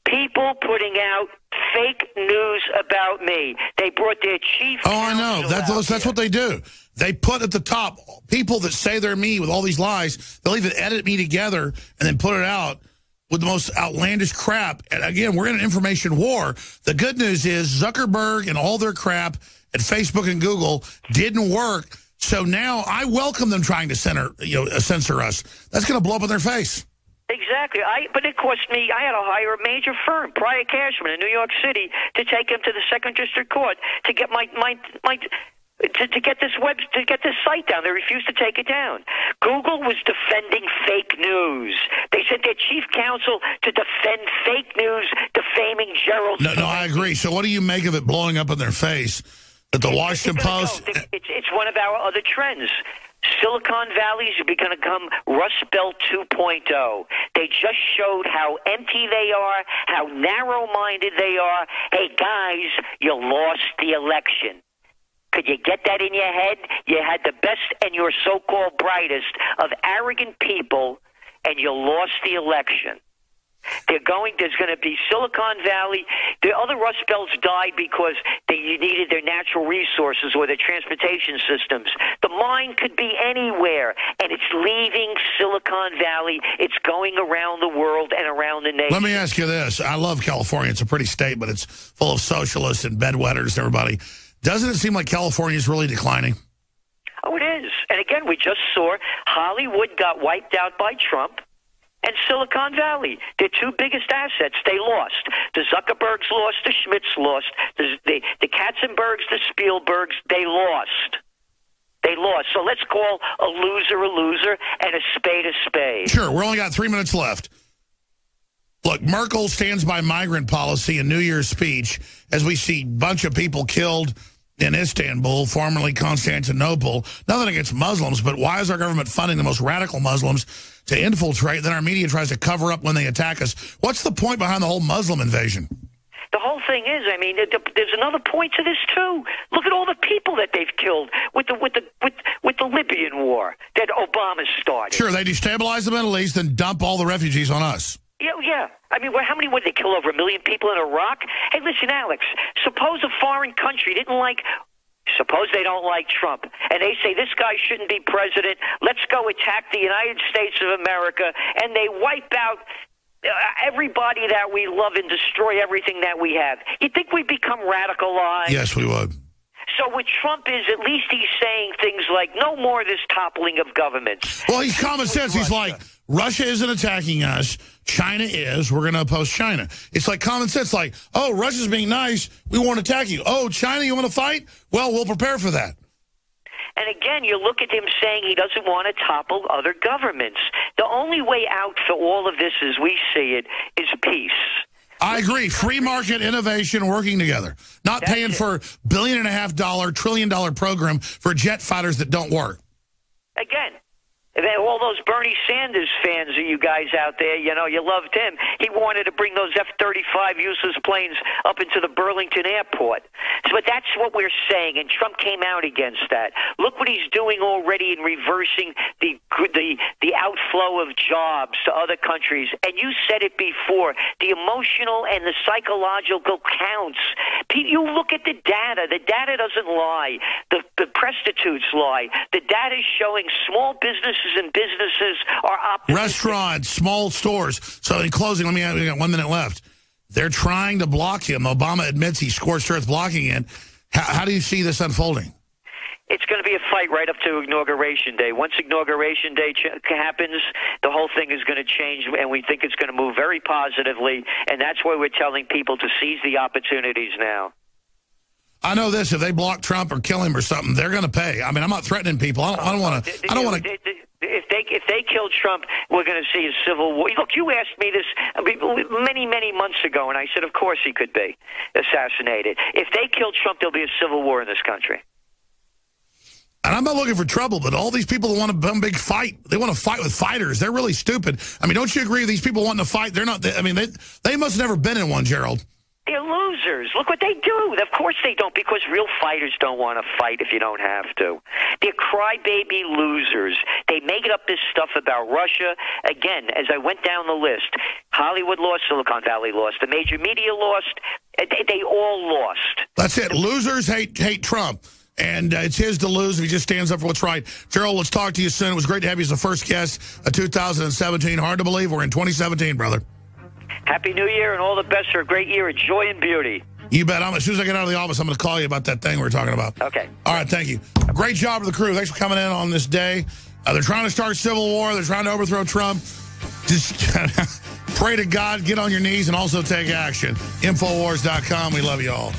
people putting out fake news about me. They brought their chief. Oh, I know. That's that's what they do. They put at the top people that say they're me with all these lies. They'll even edit me together and then put it out with the most outlandish crap. And again, we're in an information war. The good news is Zuckerberg and all their crap at Facebook and Google didn't work so now I welcome them trying to censor, you know, censor us. That's going to blow up in their face. Exactly. I but it cost me. I had to hire a major firm, Pryor Cashman, in New York City, to take him to the Second District Court to get my my my. To, to get this web to get this site down, they refused to take it down. Google was defending fake news. They sent their chief counsel to defend fake news, defaming Gerald. No, no, I agree. So, what do you make of it blowing up in their face? The Washington Post. It's, it's one of our other trends. Silicon Valley is going to become Rust Belt 2.0. They just showed how empty they are, how narrow-minded they are. Hey, guys, you lost the election. Could you get that in your head? You had the best and your so-called brightest of arrogant people, and you lost the election. They're going. There's going to be Silicon Valley. The other Rust Belts died because they needed their natural resources or their transportation systems. The mine could be anywhere, and it's leaving Silicon Valley. It's going around the world and around the nation. Let me ask you this: I love California. It's a pretty state, but it's full of socialists and bedwetters and everybody. Doesn't it seem like California is really declining? Oh, it is. And again, we just saw Hollywood got wiped out by Trump and Silicon Valley. Their two biggest assets, they lost. The Zuckerbergs lost, the Schmidts lost, the, the, the Katzenbergs, the Spielbergs, they lost. They lost. So let's call a loser a loser and a spade a spade. Sure. We're only got three minutes left. Look, Merkel stands by migrant policy in New Year's speech as we see a bunch of people killed in Istanbul, formerly Constantinople. Nothing against Muslims, but why is our government funding the most radical Muslims to infiltrate? Then our media tries to cover up when they attack us. What's the point behind the whole Muslim invasion? The whole thing is, I mean, there's another point to this too. Look at all the people that they've killed with the with the with with the Libyan war that Obama started. Sure, they destabilize the Middle East and dump all the refugees on us. Yeah, yeah. I mean, how many would they kill over a million people in Iraq? Hey, listen, Alex. Suppose a foreign country didn't like Suppose they don't like Trump and they say this guy shouldn't be president. Let's go attack the United States of America and they wipe out uh, everybody that we love and destroy everything that we have. You think we'd become radicalized? Yes, we would. So what Trump is, at least he's saying things like, no more of this toppling of governments. Well, he's common sense. He's like, Russia isn't attacking us. China is. We're going to oppose China. It's like common sense. Like, oh, Russia's being nice. We won't attack you. Oh, China, you want to fight? Well, we'll prepare for that. And again, you look at him saying he doesn't want to topple other governments. The only way out for all of this, as we see it, is peace. I agree. Free market innovation working together. Not That's paying it. for billion and a half dollar, trillion dollar program for jet fighters that don't work. Again, All those Bernie Sanders fans of you guys out there, you know, you loved him. He wanted to bring those F-35 useless planes up into the Burlington airport. But that's what we're saying, and Trump came out against that. Look what he's doing already in reversing the the the outflow of jobs to other countries. And you said it before: the emotional and the psychological counts. You look at the data. The data doesn't lie. The the prostitutes lie. The data is showing small businesses and businesses are optimistic. Restaurants, small stores. So in closing, let me, we got one minute left. They're trying to block him. Obama admits he scorched earth blocking it. How, how do you see this unfolding? It's going to be a fight right up to inauguration day. Once inauguration day happens, the whole thing is going to change, and we think it's going to move very positively. And that's why we're telling people to seize the opportunities now. I know this: if they block Trump or kill him or something, they're going to pay. I mean, I'm not threatening people. I don't want to. I don't want to. If they if they kill Trump, we're going to see a civil war. Look, you asked me this many many months ago, and I said, of course he could be assassinated. If they kill Trump, there'll be a civil war in this country. And I'm not looking for trouble, but all these people that want to big fight, they want to fight with fighters. They're really stupid. I mean, don't you agree? These people wanting to fight, they're not. I mean, they they must have never been in one, Gerald. They're losers. Look what they do. Of course they don't, because real fighters don't want to fight if you don't have to. They're crybaby losers. They make up this stuff about Russia. Again, as I went down the list, Hollywood lost, Silicon Valley lost, the major media lost. They, they all lost. That's it. Losers hate hate Trump. And uh, it's his to lose if he just stands up for what's right. Gerald, let's talk to you soon. It was great to have you as the first guest of 2017. Hard to believe we're in 2017, brother. Happy New Year and all the best for a great year of joy and beauty. You bet. I'm, as soon as I get out of the office, I'm going to call you about that thing we are talking about. Okay. All right, thank you. Great job of the crew. Thanks for coming in on this day. Uh, they're trying to start civil war. They're trying to overthrow Trump. Just [LAUGHS] pray to God, get on your knees, and also take action. Infowars.com. We love you all.